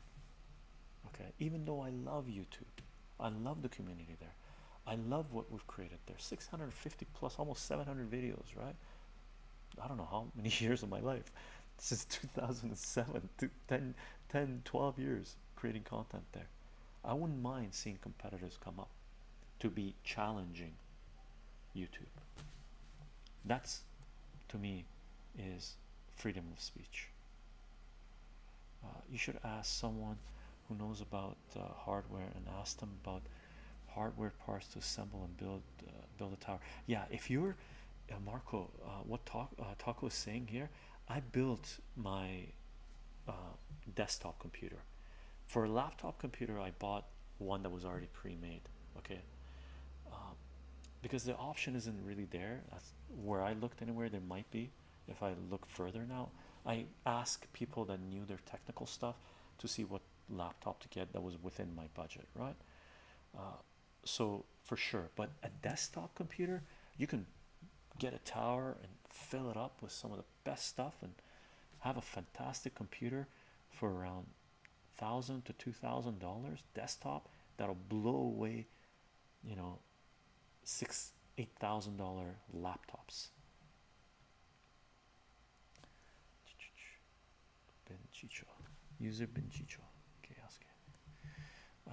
okay? Even though i love youtube i love the community there. I love what we've created there. 650 plus almost 700 videos right i don't know how many years of my life. Since 2007 to 10 10 12 years creating content there. I wouldn't mind seeing competitors come up to be challenging youtube. That's to me is freedom of speech. Uh, you should ask someone who knows about uh, hardware and ask them about hardware parts to assemble and build uh, build a tower. Yeah, if you're uh, Marco, uh, what talk uh, Taco is saying here, I built my desktop computer. For a laptop computer, I bought one that was already pre-made. Okay, um, because the option isn't really there. That's where I looked anywhere. There might be if I look further now. I ask people that knew their technical stuff to see what laptop to get that was within my budget, right? Uh, so for sure, but a desktop computer, you can get a tower and fill it up with some of the best stuff and have a fantastic computer for around thousand to two thousand dollars desktop that'll blow away, you know, six eight thousand dollar laptops. Benchicho, user Benchicho, game. Uh,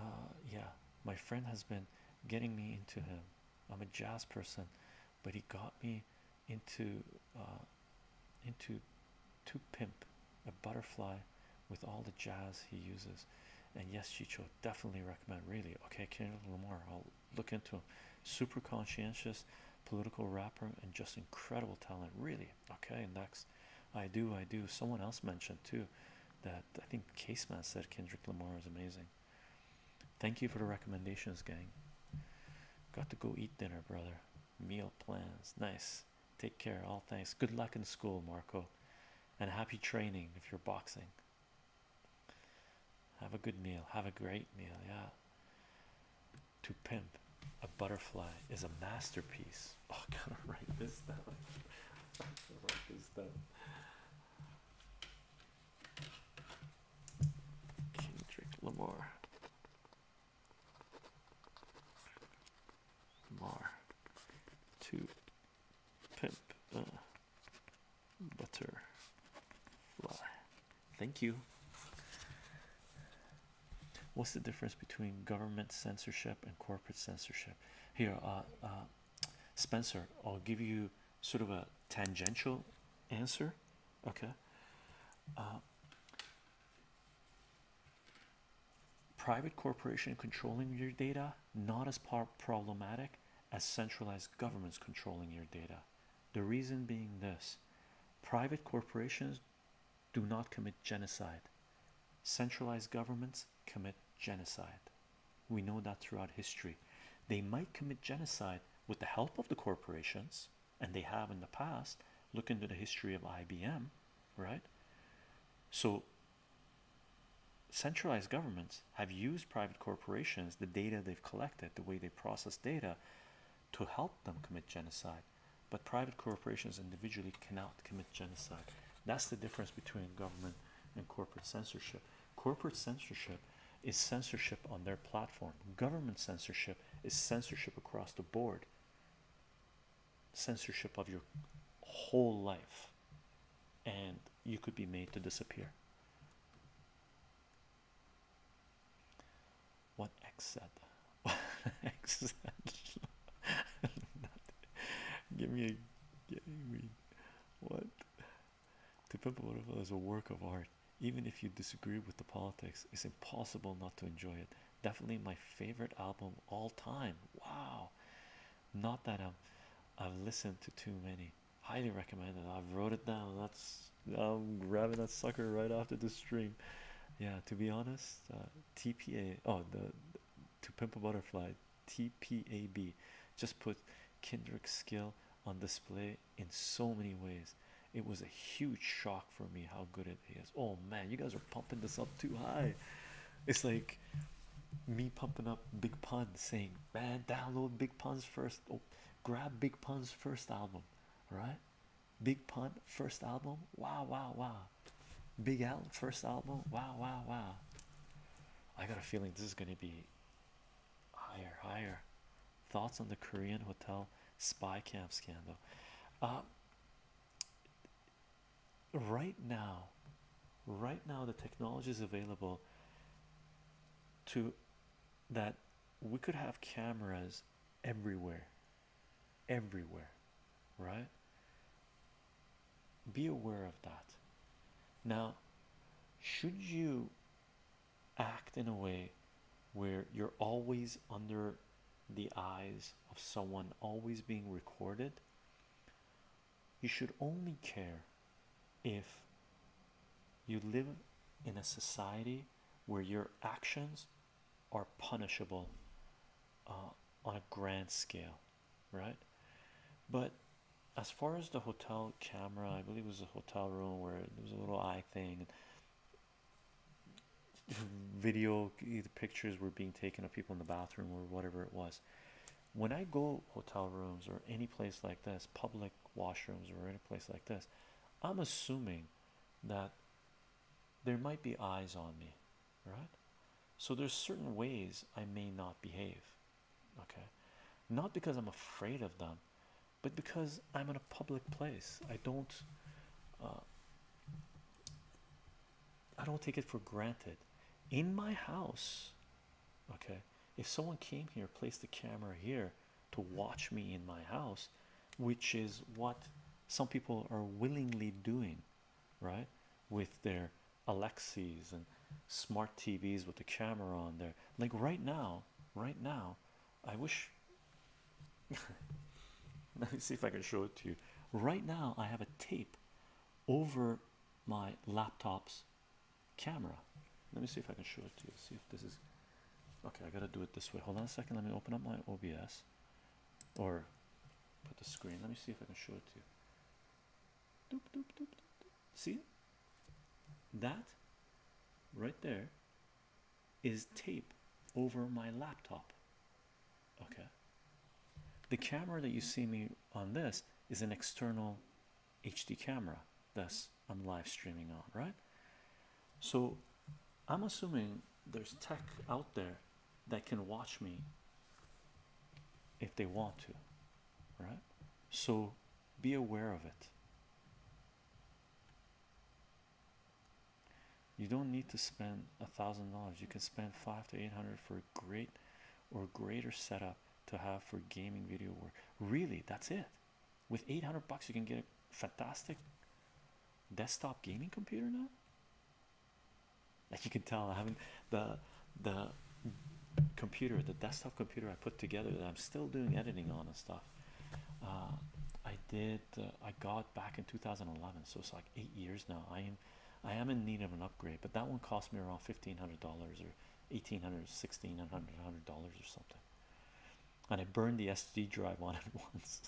yeah, my friend has been getting me into him. I'm a jazz person, but he got me into uh, into to pimp a butterfly with all the jazz he uses. And yes, Chycho, definitely recommend. Really, okay, Kendrick Lamar. I'll look into him. Super conscientious, political rapper, and just incredible talent. Really, okay. And next, I do, I do. Someone else mentioned too that I think Caseman said Kendrick Lamar is amazing. Thank you for the recommendations, gang. Got to go eat dinner, brother. Meal plans, nice. Take care. All thanks. Good luck in school, Marco, and happy training if you're boxing. Have a good meal. Have a great meal. Yeah. To pimp a butterfly is a masterpiece. Oh, I gotta write this down. write this down. Kendrick. Lamar to pimp a butterfly. Thank you. What's the difference between government censorship and corporate censorship? Here, uh, uh, Spencer, I'll give you sort of a tangential answer. Okay. Uh, private corporation controlling your data not as problematic as centralized governments controlling your data. The reason being this private corporations do not commit genocide, centralized governments commit genocide. We know that throughout history. They might commit genocide with the help of the corporations, and they have in the past. Look into the history of IBM, right? So, centralized governments have used private corporations, the data they've collected, the way they process data, to help them commit genocide. But private corporations individually cannot commit genocide. That's the difference between government and corporate censorship. Corporate censorship is censorship on their platform, government censorship is censorship across the board, censorship of your whole life, and you could be made to disappear. What X said? What X said? give me a give me what? To Pimp a is a work of art. Even if you disagree with the politics, it's impossible not to enjoy it. Definitely my favorite album all time. Wow. Not that I'm I've listened to too many. highly recommended. I've wrote it down. That's I'm grabbing that sucker right after the stream. Yeah, to be honest, uh, TPA. Oh, the, to pimp a butterfly. TPAB. Just put Kindred skill on display in so many ways. It was a huge shock for me how good it is. Oh man, you guys are pumping this up too high. It's like me pumping up Big Pun saying, Man, download Big Pun's first. Oh, grab Big Pun's first album, right? Big Pun first album. Wow, wow, wow. Big Al first album. Wow, wow, wow. I got a feeling this is going to be higher, higher. Thoughts on the Korean hotel spy cam scandal? Uh, right now, right now, the technology is available to that we could have cameras everywhere, everywhere, right? Be aware of that. Now, should you act in a way where you're always under the eyes of someone, always being recorded? You should only care if you live in a society where your actions are punishable uh, on a grand scale, right? But as far as the hotel camera, I believe it was a hotel room where there was a little eye thing. Video, the pictures were being taken of people in the bathroom or whatever it was. When I go hotel rooms or any place like this, public washrooms or any place like this, I'm assuming that there might be eyes on me, right? So there's certain ways I may not behave, okay? Not because I'm afraid of them, but because I'm in a public place. I don't, uh, I don't take it for granted. In my house, okay, if someone came here, placed a camera here to watch me in my house, which is what some people are willingly doing, right, with their Alexas and smart TVs with the camera on there. Like right now, right now, I wish. Let me see if I can show it to you. Right now, I have a tape over my laptop's camera. Let me see if I can show it to you. See if this is okay. I gotta do it this way. Hold on a second. Let me open up my OBS or put the screen. Let me see if I can show it to you. Doop, doop, doop, see? That right there is tape over my laptop. Okay. The camera that you see me on this is an external HD camera. Thus, I'm live streaming on, right? So, I'm assuming there's tech out there that can watch me if they want to, right? So, be aware of it. You don't need to spend a thousand dollars. You can spend five to eight hundred for a great or greater setup to have for gaming video work. Really, that's it. With 800 bucks, you can get a fantastic desktop gaming computer now. Like you can tell, I haven't the the computer, the desktop computer I put together that I'm still doing editing on and stuff. Uh, I did, uh, I got back in 2011, so it's like eight years now. I am, I am in need of an upgrade, but that one cost me around fifteen hundred dollars or eighteen hundred, sixteen hundred dollars or something and I burned the SD drive on it once.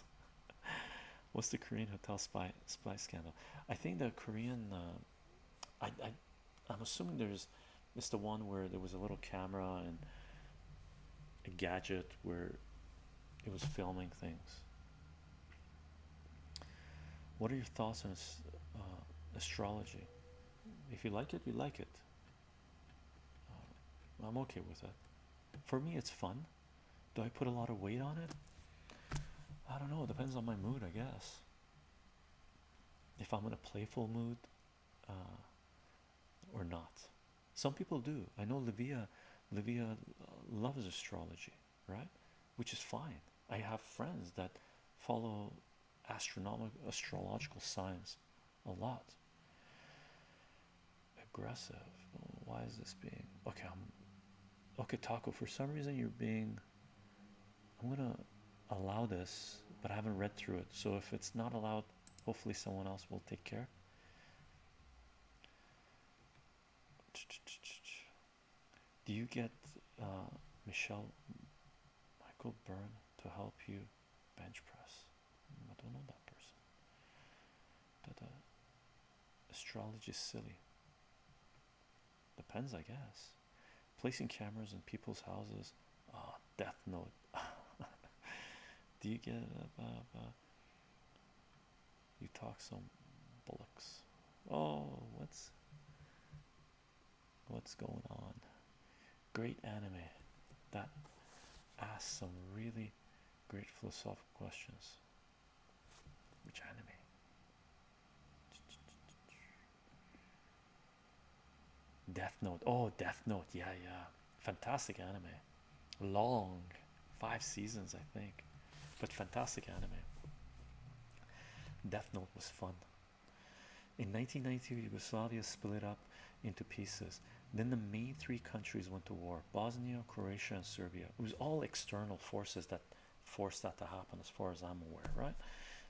What's the Korean hotel spy spy scandal? I think the Korean. Uh, I I I'm assuming there's it's the one where there was a little camera and a gadget where it was filming things. What are your thoughts on uh, astrology? If you like it, you like it. Uh, I'm okay with it. For me, it's fun. Do I put a lot of weight on it? I don't know. It depends on my mood, I guess. If I'm in a playful mood uh, or not. Some people do. I know Livia, Livia uh, loves astrology, right? Which is fine. I have friends that follow astronomical astrological signs a lot. Aggressive. Why is this being okay? I'm okay, Taco. For some reason, you're being I'm gonna allow this, but I haven't read through it. So if it's not allowed hopefully someone else will take care do you get uh, Michelle Michael Byrne to help you bench press I don't know that person that uh, astrology is silly depends I guess. Placing cameras in people's houses ah death note. Do you get uh, you talk some bullocks. Oh what's what's going on? Great anime. That asks some really great philosophical questions. Which anime Death Note. Oh, Death Note. Yeah, yeah. Fantastic anime. Long. Five seasons, I think. But fantastic anime. Death Note was fun. In 1992, Yugoslavia split up into pieces. Then the main three countries went to war Bosnia, Croatia, and Serbia. It was all external forces that forced that to happen, as far as I'm aware, right?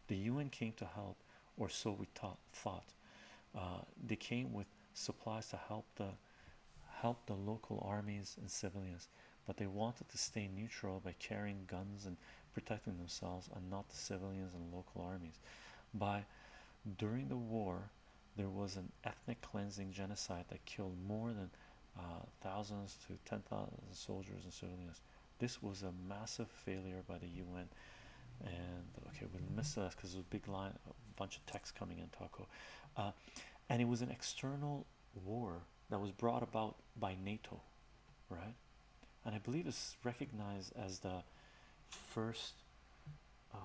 The UN came to help, or so we thought. Uh, they came with supplies to help the help the local armies and civilians, but they wanted to stay neutral by carrying guns and protecting themselves and not the civilians and local armies. By during the war, there was an ethnic cleansing genocide that killed more than uh, thousands to 10,000 soldiers and civilians. This was a massive failure by the UN. And okay, we missed that because there's a big line, a bunch of text coming in, Taco. Uh, and it was an external war that was brought about by NATO, right? And I believe it's recognized as the first uh,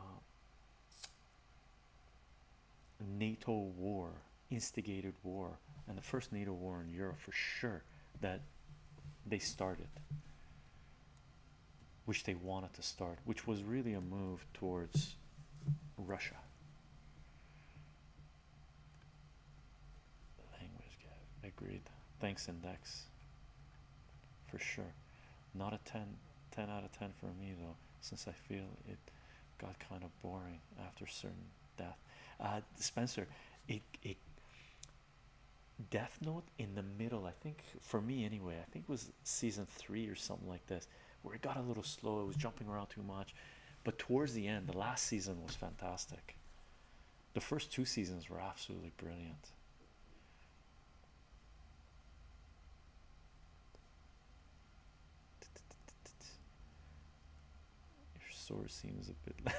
NATO war, instigated war, and the first NATO war in Europe for sure that they started, which they wanted to start, which was really a move towards Russia. Language gap, agreed. Thanks, Index, for sure. Not a 10, 10 out of 10 for me though, since I feel it got kind of boring after certain death. Uh, Spencer, it it Death Note in the middle, I think for me anyway, I think it was season three or something like this, where it got a little slow, it was jumping around too much. But towards the end, the last season was fantastic. The first two seasons were absolutely brilliant. Seems a bit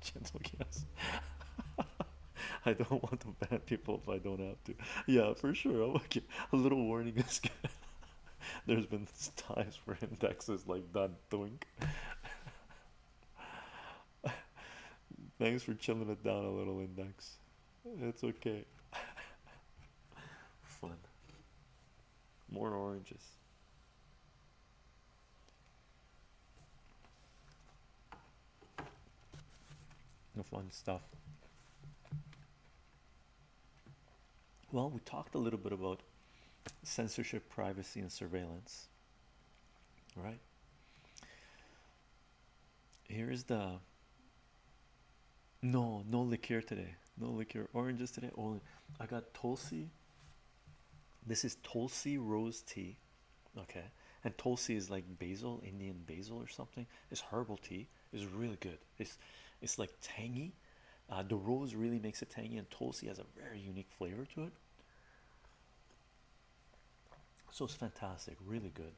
gentle, yes. I don't want to ban people if I don't have to. Yeah, for sure. Okay. A little warning is good. There's been times where index is like that doink. Thanks for chilling it down a little, index. It's okay. Fun. More oranges. No fun stuff. Well, we talked a little bit about censorship, privacy, and surveillance. Right here is the no, no liqueur today, no liqueur, oranges today. Only I got Tulsi. This is Tulsi rose tea, okay, and Tulsi is like basil, Indian basil or something. It's herbal tea. It's really good. It's it's like tangy. Uh, the rose really makes it tangy, and Tulsi has a very unique flavor to it. So it's fantastic, really good,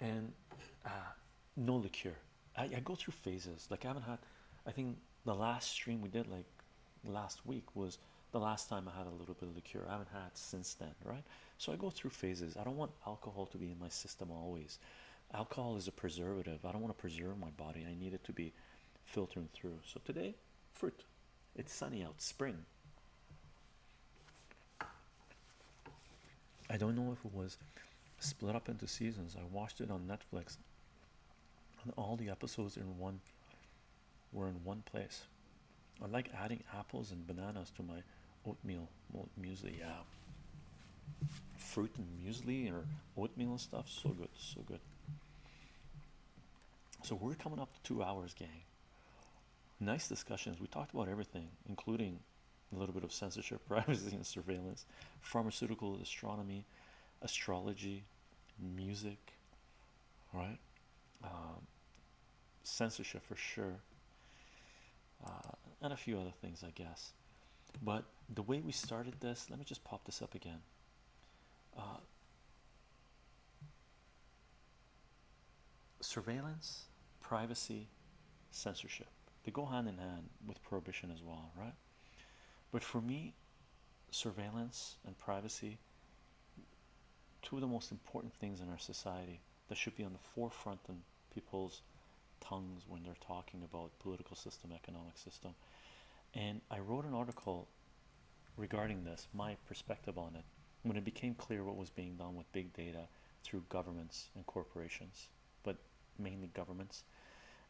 and uh, no liqueur. I, I go through phases. Like I haven't had. I think the last stream we did, like last week, was the last time I had a little bit of liqueur. I haven't had since then, right? So I go through phases. I don't want alcohol to be in my system always. Alcohol is a preservative. I don't want to preserve my body. I need it to be filtering through. So today, fruit. It's sunny out, spring. I don't know if it was split up into seasons. I watched it on Netflix, and all the episodes in one were in one place. I like adding apples and bananas to my oatmeal muesli. Yeah, fruit and muesli or oatmeal and stuff. So good, so good. So we're coming up to two hours, gang. Nice discussions. We talked about everything, including a little bit of censorship, privacy, and surveillance, pharmaceutical astronomy, astrology, music, right? Um, censorship for sure, uh, and a few other things, I guess. But the way we started this, let me just pop this up again. Uh, surveillance, privacy, censorship. They go hand in hand with prohibition as well, right? But for me, surveillance and privacy, two of the most important things in our society that should be on the forefront in people's tongues when they're talking about political system, economic system. And I wrote an article regarding this, my perspective on it, when it became clear what was being done with big data through governments and corporations, but mainly governments.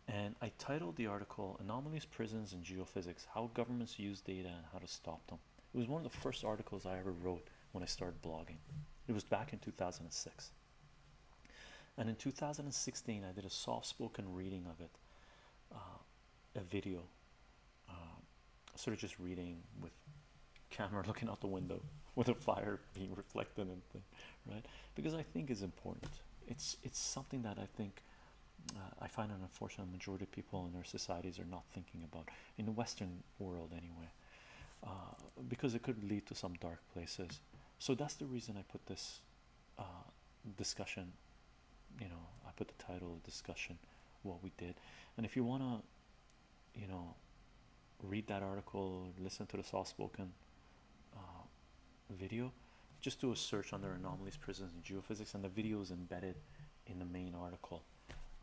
And I titled the article Anomalies, Prisons, and Geophysics How Governments Use Data and How to Stop Them. It was one of the first articles I ever wrote when I started blogging. It was back in 2006. And in 2016, I did a soft spoken reading of it, uh, a video, uh, sort of just reading with camera looking out the window with a fire being reflected in thing, right? Because I think it's important. It's it's something that I think uh, I find an unfortunate majority of people in our societies are not thinking about in the Western world anyway, uh, because it could lead to some dark places. So that's the reason I put this uh, discussion. You know, I put the title of discussion what we did, and if you wanna, you know, read that article, listen to the soft spoken uh, video, just do a search under anomalies, prisons, and geophysics, and the video is embedded in the main article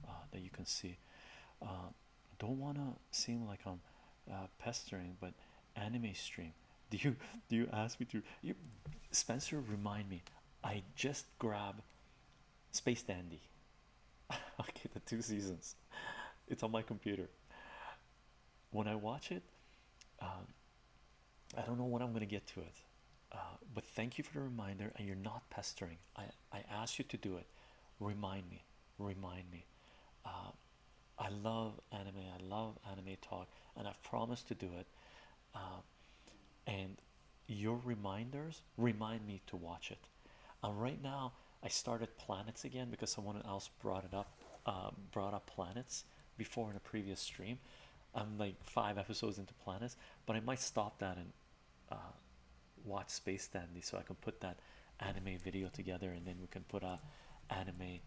uh, that you can see. Uh, don't want to seem like I'm uh, pestering, but anime stream. Do you do you ask me to? You, Spencer, remind me. I just grab Space Dandy. okay, the two seasons. It's on my computer. When I watch it, um, I don't know when I'm to get to it. Uh, but thank you for the reminder, and you're not pestering. I, I asked you to do it. Remind me, remind me. Uh, I love anime, I love anime talk, and I've promised to do it. Uh, and your reminders remind me to watch it. And right now, I started planets again because someone else brought it up, uh, brought up planets before in a previous stream. I'm like five episodes into planets, but I might stop that and uh, watch Space Dandy so I can put that anime video together and then we can put a anime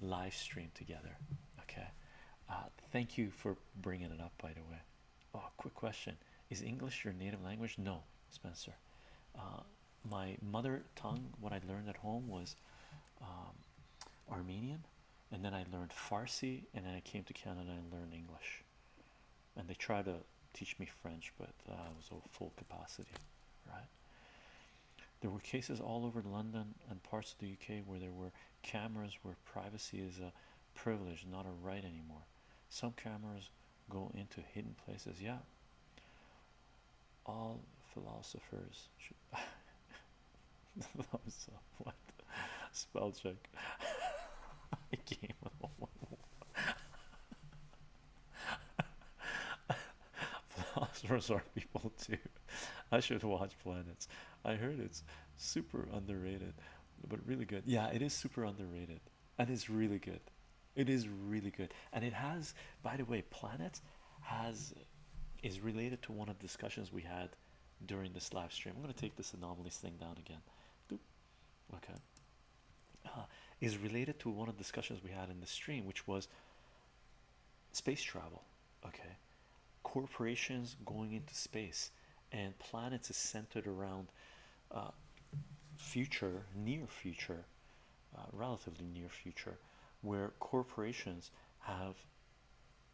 live stream together. Okay, uh, thank you for bringing it up, by the way. Oh, quick question Is English your native language? No, Spencer. Uh, my mother tongue, what I learned at home was um, Armenian, and then I learned Farsi, and then I came to Canada and learned English. And they tried to teach me French, but uh, I was at full capacity, right? There were cases all over London and parts of the UK where there were cameras where privacy is a privilege, not a right anymore. Some cameras go into hidden places. Yeah, all philosophers should. Thumbs up. What? Spell check. I came. Philosophers are people too. I should watch Planets. I heard it's super underrated, but really good. Yeah, it is super underrated, and it's really good. It is really good, and it has. By the way, Planets has is related to one of the discussions we had during this live stream. I'm going to take this anomalies thing down again. Okay, uh, is related to one of the discussions we had in the stream, which was space travel. Okay, corporations going into space and planets is centered around uh, future, near future, uh, relatively near future, where corporations have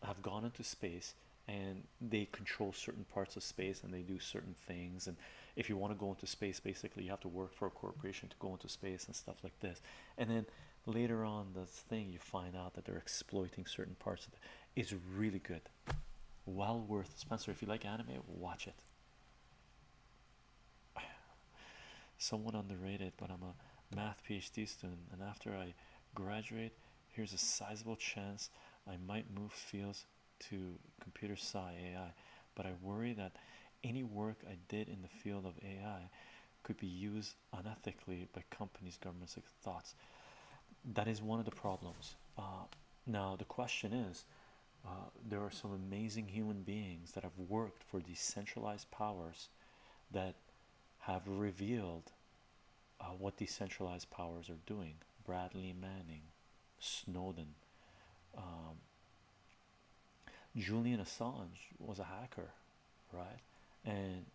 have gone into space and they control certain parts of space and they do certain things. And if you want to go into space basically you have to work for a corporation to go into space and stuff like this. And then later on this thing you find out that they're exploiting certain parts of it is really good. Well worth Spencer if you like anime watch it. Somewhat underrated but I'm a math PhD student and after I graduate here's a sizable chance I might move fields to computer sci AI but I worry that any work I did in the field of AI could be used unethically by companies, governments, like thoughts. That is one of the problems. Uh, now the question is, uh, there are some amazing human beings that have worked for decentralized powers that have revealed uh, what decentralized powers are doing. Bradley Manning, Snowden, um, Julian Assange was a hacker, right? And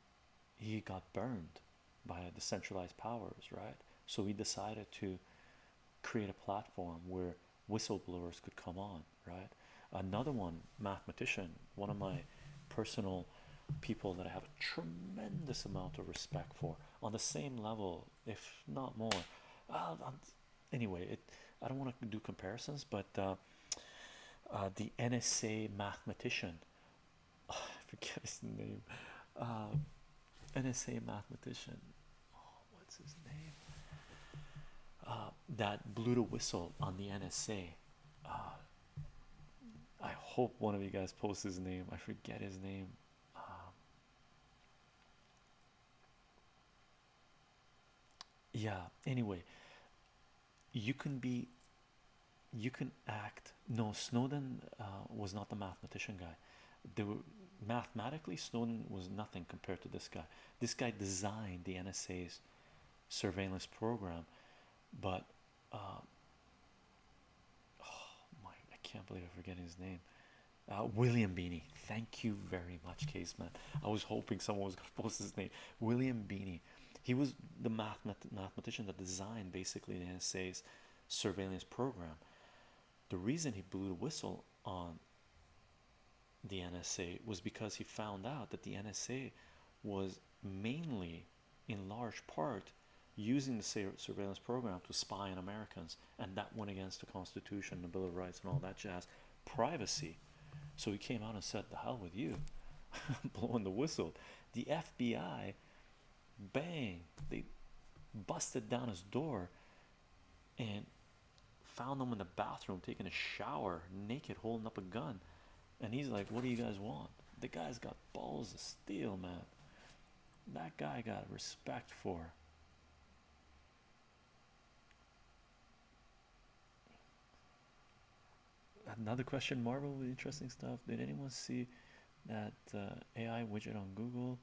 he got burned by the centralized powers, right? So he decided to create a platform where whistleblowers could come on, right? Another one, mathematician, one of my personal people that I have a tremendous amount of respect for, on the same level, if not more. Uh, anyway, it I don't want to do comparisons, but uh, uh, the NSA mathematician, I forget his name, uh, NSA mathematician, oh, what's his name? Uh, that blew the whistle on the NSA. Uh, I hope one of you guys posts his name. I forget his name. Um, yeah, anyway, you can be, you can act. No, Snowden uh, was not the mathematician guy. They were mathematically, Snowden was nothing compared to this guy. This guy designed the NSA's surveillance program, but uh, oh my, I can't believe I'm forgetting his name. Uh, William Binney. Thank you very much, Caseman. I was hoping someone was to post his name. William Binney. He was the math mathematician that designed basically the NSA's surveillance program. The reason he blew the whistle on the NSA was because he found out that the NSA was mainly, in large part, using the surveillance program to spy on Americans, and that went against the Constitution, the Bill of Rights, and all that jazz. Privacy. So he came out and said, "The hell with you," blowing the whistle. The FBI, bang, they busted down his door and found him in the bathroom taking a shower, naked, holding up a gun. And he's like, What do you guys want? The guy's got balls of steel, man. That guy got respect for. Another question, Marvel interesting stuff. Did anyone see that uh, AI widget on Google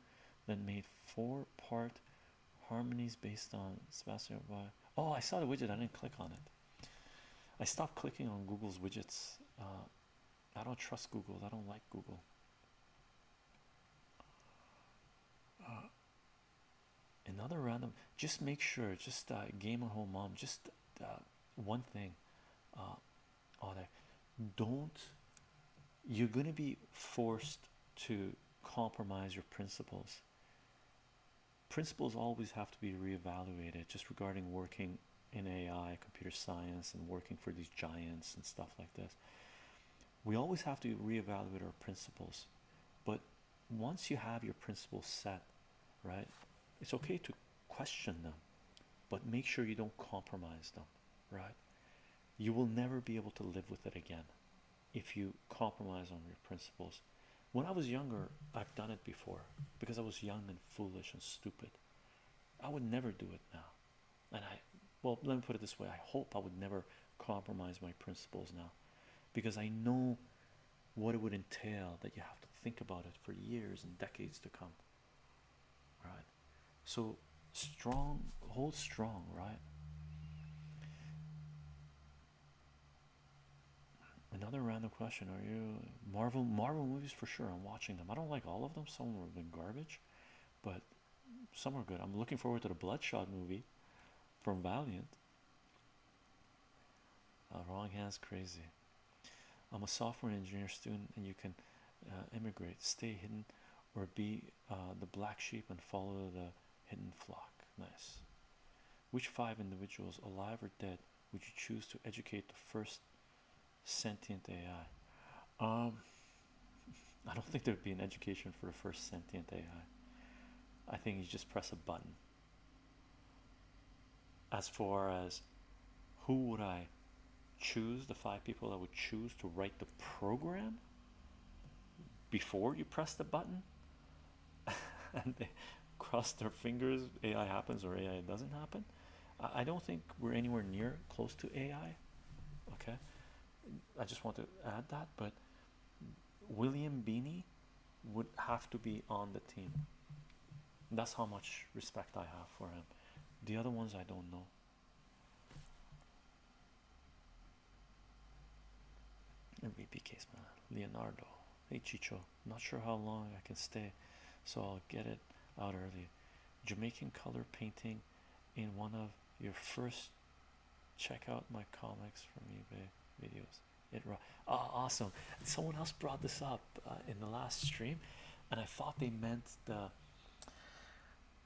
that made four part harmonies based on Sebastian Oh, I saw the widget, I didn't click on it. I stopped clicking on Google's widgets. Uh, I don't trust Google. I don't like Google. Uh, another random. Just make sure. Just uh, gamer home mom. Just uh, one thing. Uh, on there. Don't. You're gonna be forced to compromise your principles. Principles always have to be reevaluated. Just regarding working in AI, computer science, and working for these giants and stuff like this we always have to reevaluate our principles but once you have your principles set right it's okay to question them but make sure you don't compromise them right you will never be able to live with it again if you compromise on your principles when i was younger i've done it before because i was young and foolish and stupid i would never do it now and i well let me put it this way i hope i would never compromise my principles now because I know what it would entail that you have to think about it for years and decades to come. Right? So strong, hold strong, right? Another random question: Are you Marvel Marvel movies for sure? I'm watching them. I don't like all of them. Some have been garbage, but some are good. I'm looking forward to the Bloodshot movie from Valiant. Uh, wrong hands, crazy. I'm a software engineer student, and you can uh, immigrate, stay hidden, or be uh, the black sheep and follow the hidden flock. Nice. Which five individuals, alive or dead, would you choose to educate the first sentient AI? Um, I don't think there'd be an education for the first sentient AI. I think you just press a button. As far as who would I choose the five people that would choose to write the program before you press the button and they cross their fingers AI happens or AI doesn't happen. I, I don't think we're anywhere near close to AI. Okay, I just want to add that, but William Binney would have to be on the team. That's how much respect I have for him. The other ones I don't know. MVP case man, Leonardo. Hey Chycho, not sure how long I can stay, so I'll get it out early. Jamaican color painting in one of your first check out my comics from eBay videos. It oh, awesome. Someone else brought this up uh, in the last stream, and I thought they meant the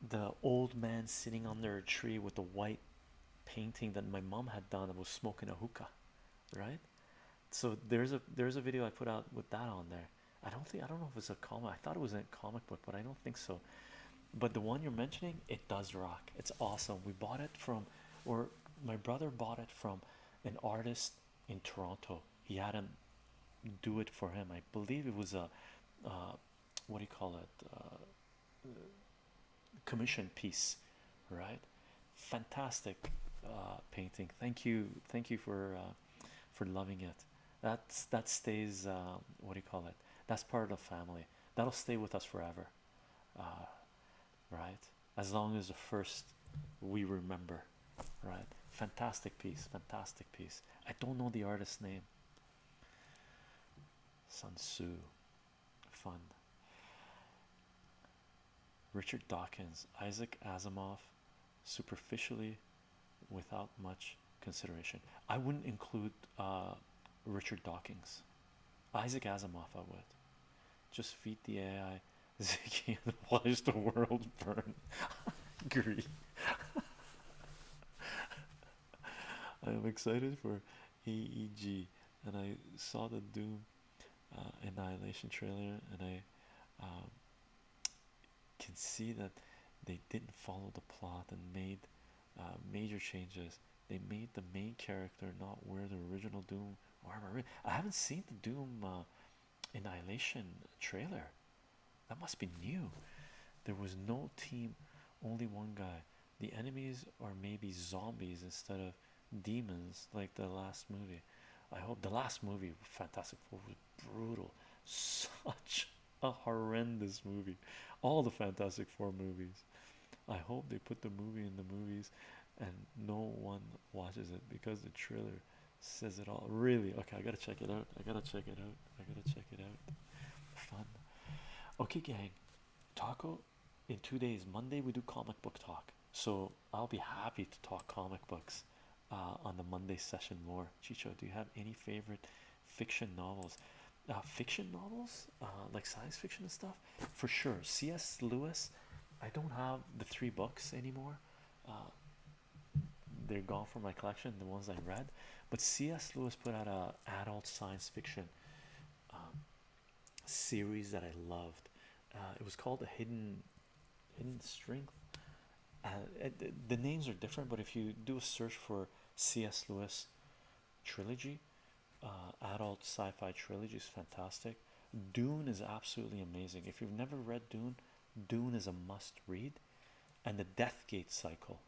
the old man sitting under a tree with the white painting that my mom had done and was smoking a hookah, right? So there's a there's a video I put out with that on there. I don't think I don't know if it's a comic. I thought it was a comic book, but I don't think so. But the one you're mentioning, it does rock. It's awesome. We bought it from, or my brother bought it from an artist in Toronto. He had him do it for him. I believe it was a, uh, what do you call it? Uh, commission piece, right? Fantastic uh, painting. Thank you, thank you for uh, for loving it. That's that stays. Uh, what do you call it? That's part of the family. That'll stay with us forever, uh, right? As long as the first we remember, right? Fantastic piece, fantastic piece. I don't know the artist's name. Sun Tzu, fun. Richard Dawkins, Isaac Asimov, superficially, without much consideration. I wouldn't include uh, Richard Dawkins. Isaac Asimov, I would. Just feed the AI Ziggy and watch the world burn. Agree. I am excited for AEG, and I saw the Doom uh, Annihilation trailer, and I um, can see that they didn't follow the plot and made uh, major changes. They made the main character not wear the original Doom armor. I haven't seen the Doom uh, Annihilation trailer. That must be new. There was no team, only one guy. The enemies are maybe zombies instead of demons like the last movie. I hope the last movie, Fantastic Four, was brutal. Such a horrendous movie. All the Fantastic Four movies. I hope they put the movie in the movies and no one watches it because the trailer says it all. Really? Okay, I gotta check it out. I gotta check it out. I gotta check it out. Fun. Okay, gang. Taco in two days. Monday we do comic book talk. So I'll be happy to talk comic books uh, on the Monday session more. Chycho, do you have any favorite fiction novels? Uh, fiction novels, uh, like science fiction and stuff, for sure. C.S. Lewis. I don't have the three books anymore. Uh, they're gone from my collection. The ones I read, but C.S. Lewis put out a adult science fiction um, series that I loved. Uh, it was called a hidden hidden strength. Uh, the names are different, but if you do a search for C.S. Lewis trilogy, uh, adult sci-fi trilogy is fantastic. Dune is absolutely amazing. If you've never read Dune, Dune is a must-read, and the Death Gate cycle.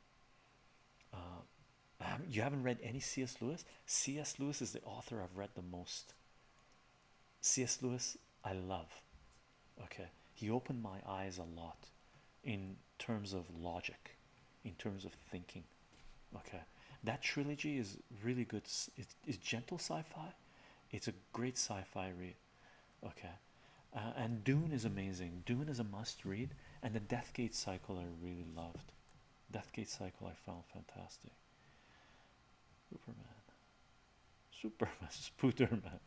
Uh, you haven't read any C.S. Lewis? C.S. Lewis is the author I've read the most. C.S. Lewis, I love. Okay, he opened my eyes a lot in terms of logic, in terms of thinking. Okay, that trilogy is really good. It's, it's gentle sci-fi. It's a great sci-fi read. Okay, uh, and Dune is amazing. Dune is a must-read, and the Deathgate cycle I really loved. Deathgate cycle I found fantastic. Superman, Superman, Spooderman.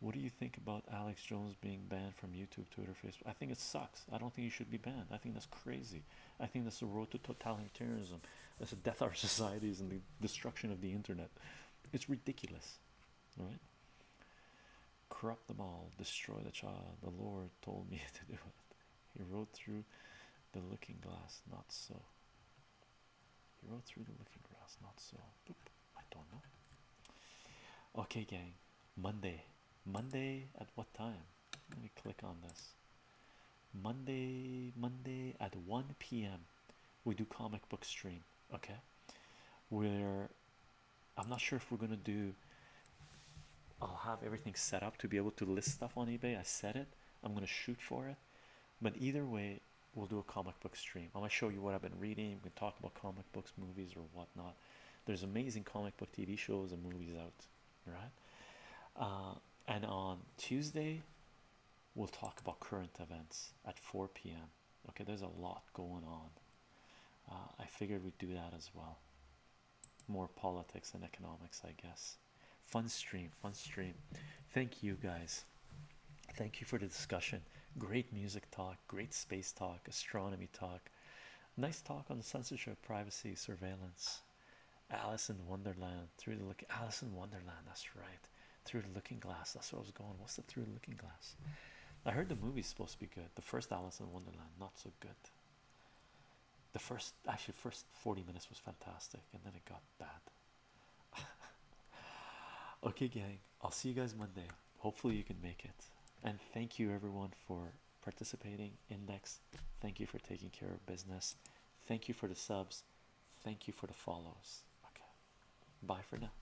What do you think about Alex Jones being banned from YouTube, Twitter, Facebook? I think it sucks. I don't think he should be banned. I think that's crazy. I think that's the road to totalitarianism. That's the death of our societies and the destruction of the internet. It's ridiculous, right? Corrupt them all, destroy the child. The Lord told me to do it. He wrote through the looking glass, not so. He wrote through the looking glass, not so. I don't know. Okay, gang. Monday. Monday at what time? Let me click on this. Monday, Monday at 1 p.m. We do comic book stream. Okay, where I'm not sure if we're gonna do. I'll have everything set up to be able to list stuff on eBay. I said it. I'm gonna shoot for it, but either way, we'll do a comic book stream. I'm gonna show you what I've been reading. We can talk about comic books, movies, or whatnot. There's amazing comic book TV shows and movies out, right? Uh, and on Tuesday, we'll talk about current events at 4 p.m. Okay, there's a lot going on. Uh, I figured we'd do that as well. More politics and economics, I guess. Fun stream, fun stream. Thank you guys. Thank you for the discussion. Great music talk, great space talk, astronomy talk. Nice talk on censorship, privacy, surveillance. Alice in Wonderland, through the look. Alice in Wonderland, that's right. Through the Looking Glass, that's where I was going. What's the Through the Looking Glass? I heard the movie's supposed to be good. The first Alice in Wonderland, not so good. The first, actually, first 40 minutes was fantastic, and then it got bad. okay, gang, I'll see you guys Monday. Hopefully, you can make it. And thank you, everyone, for participating. Index, thank you for taking care of business. Thank you for the subs. Thank you for the follows. Okay, bye for now.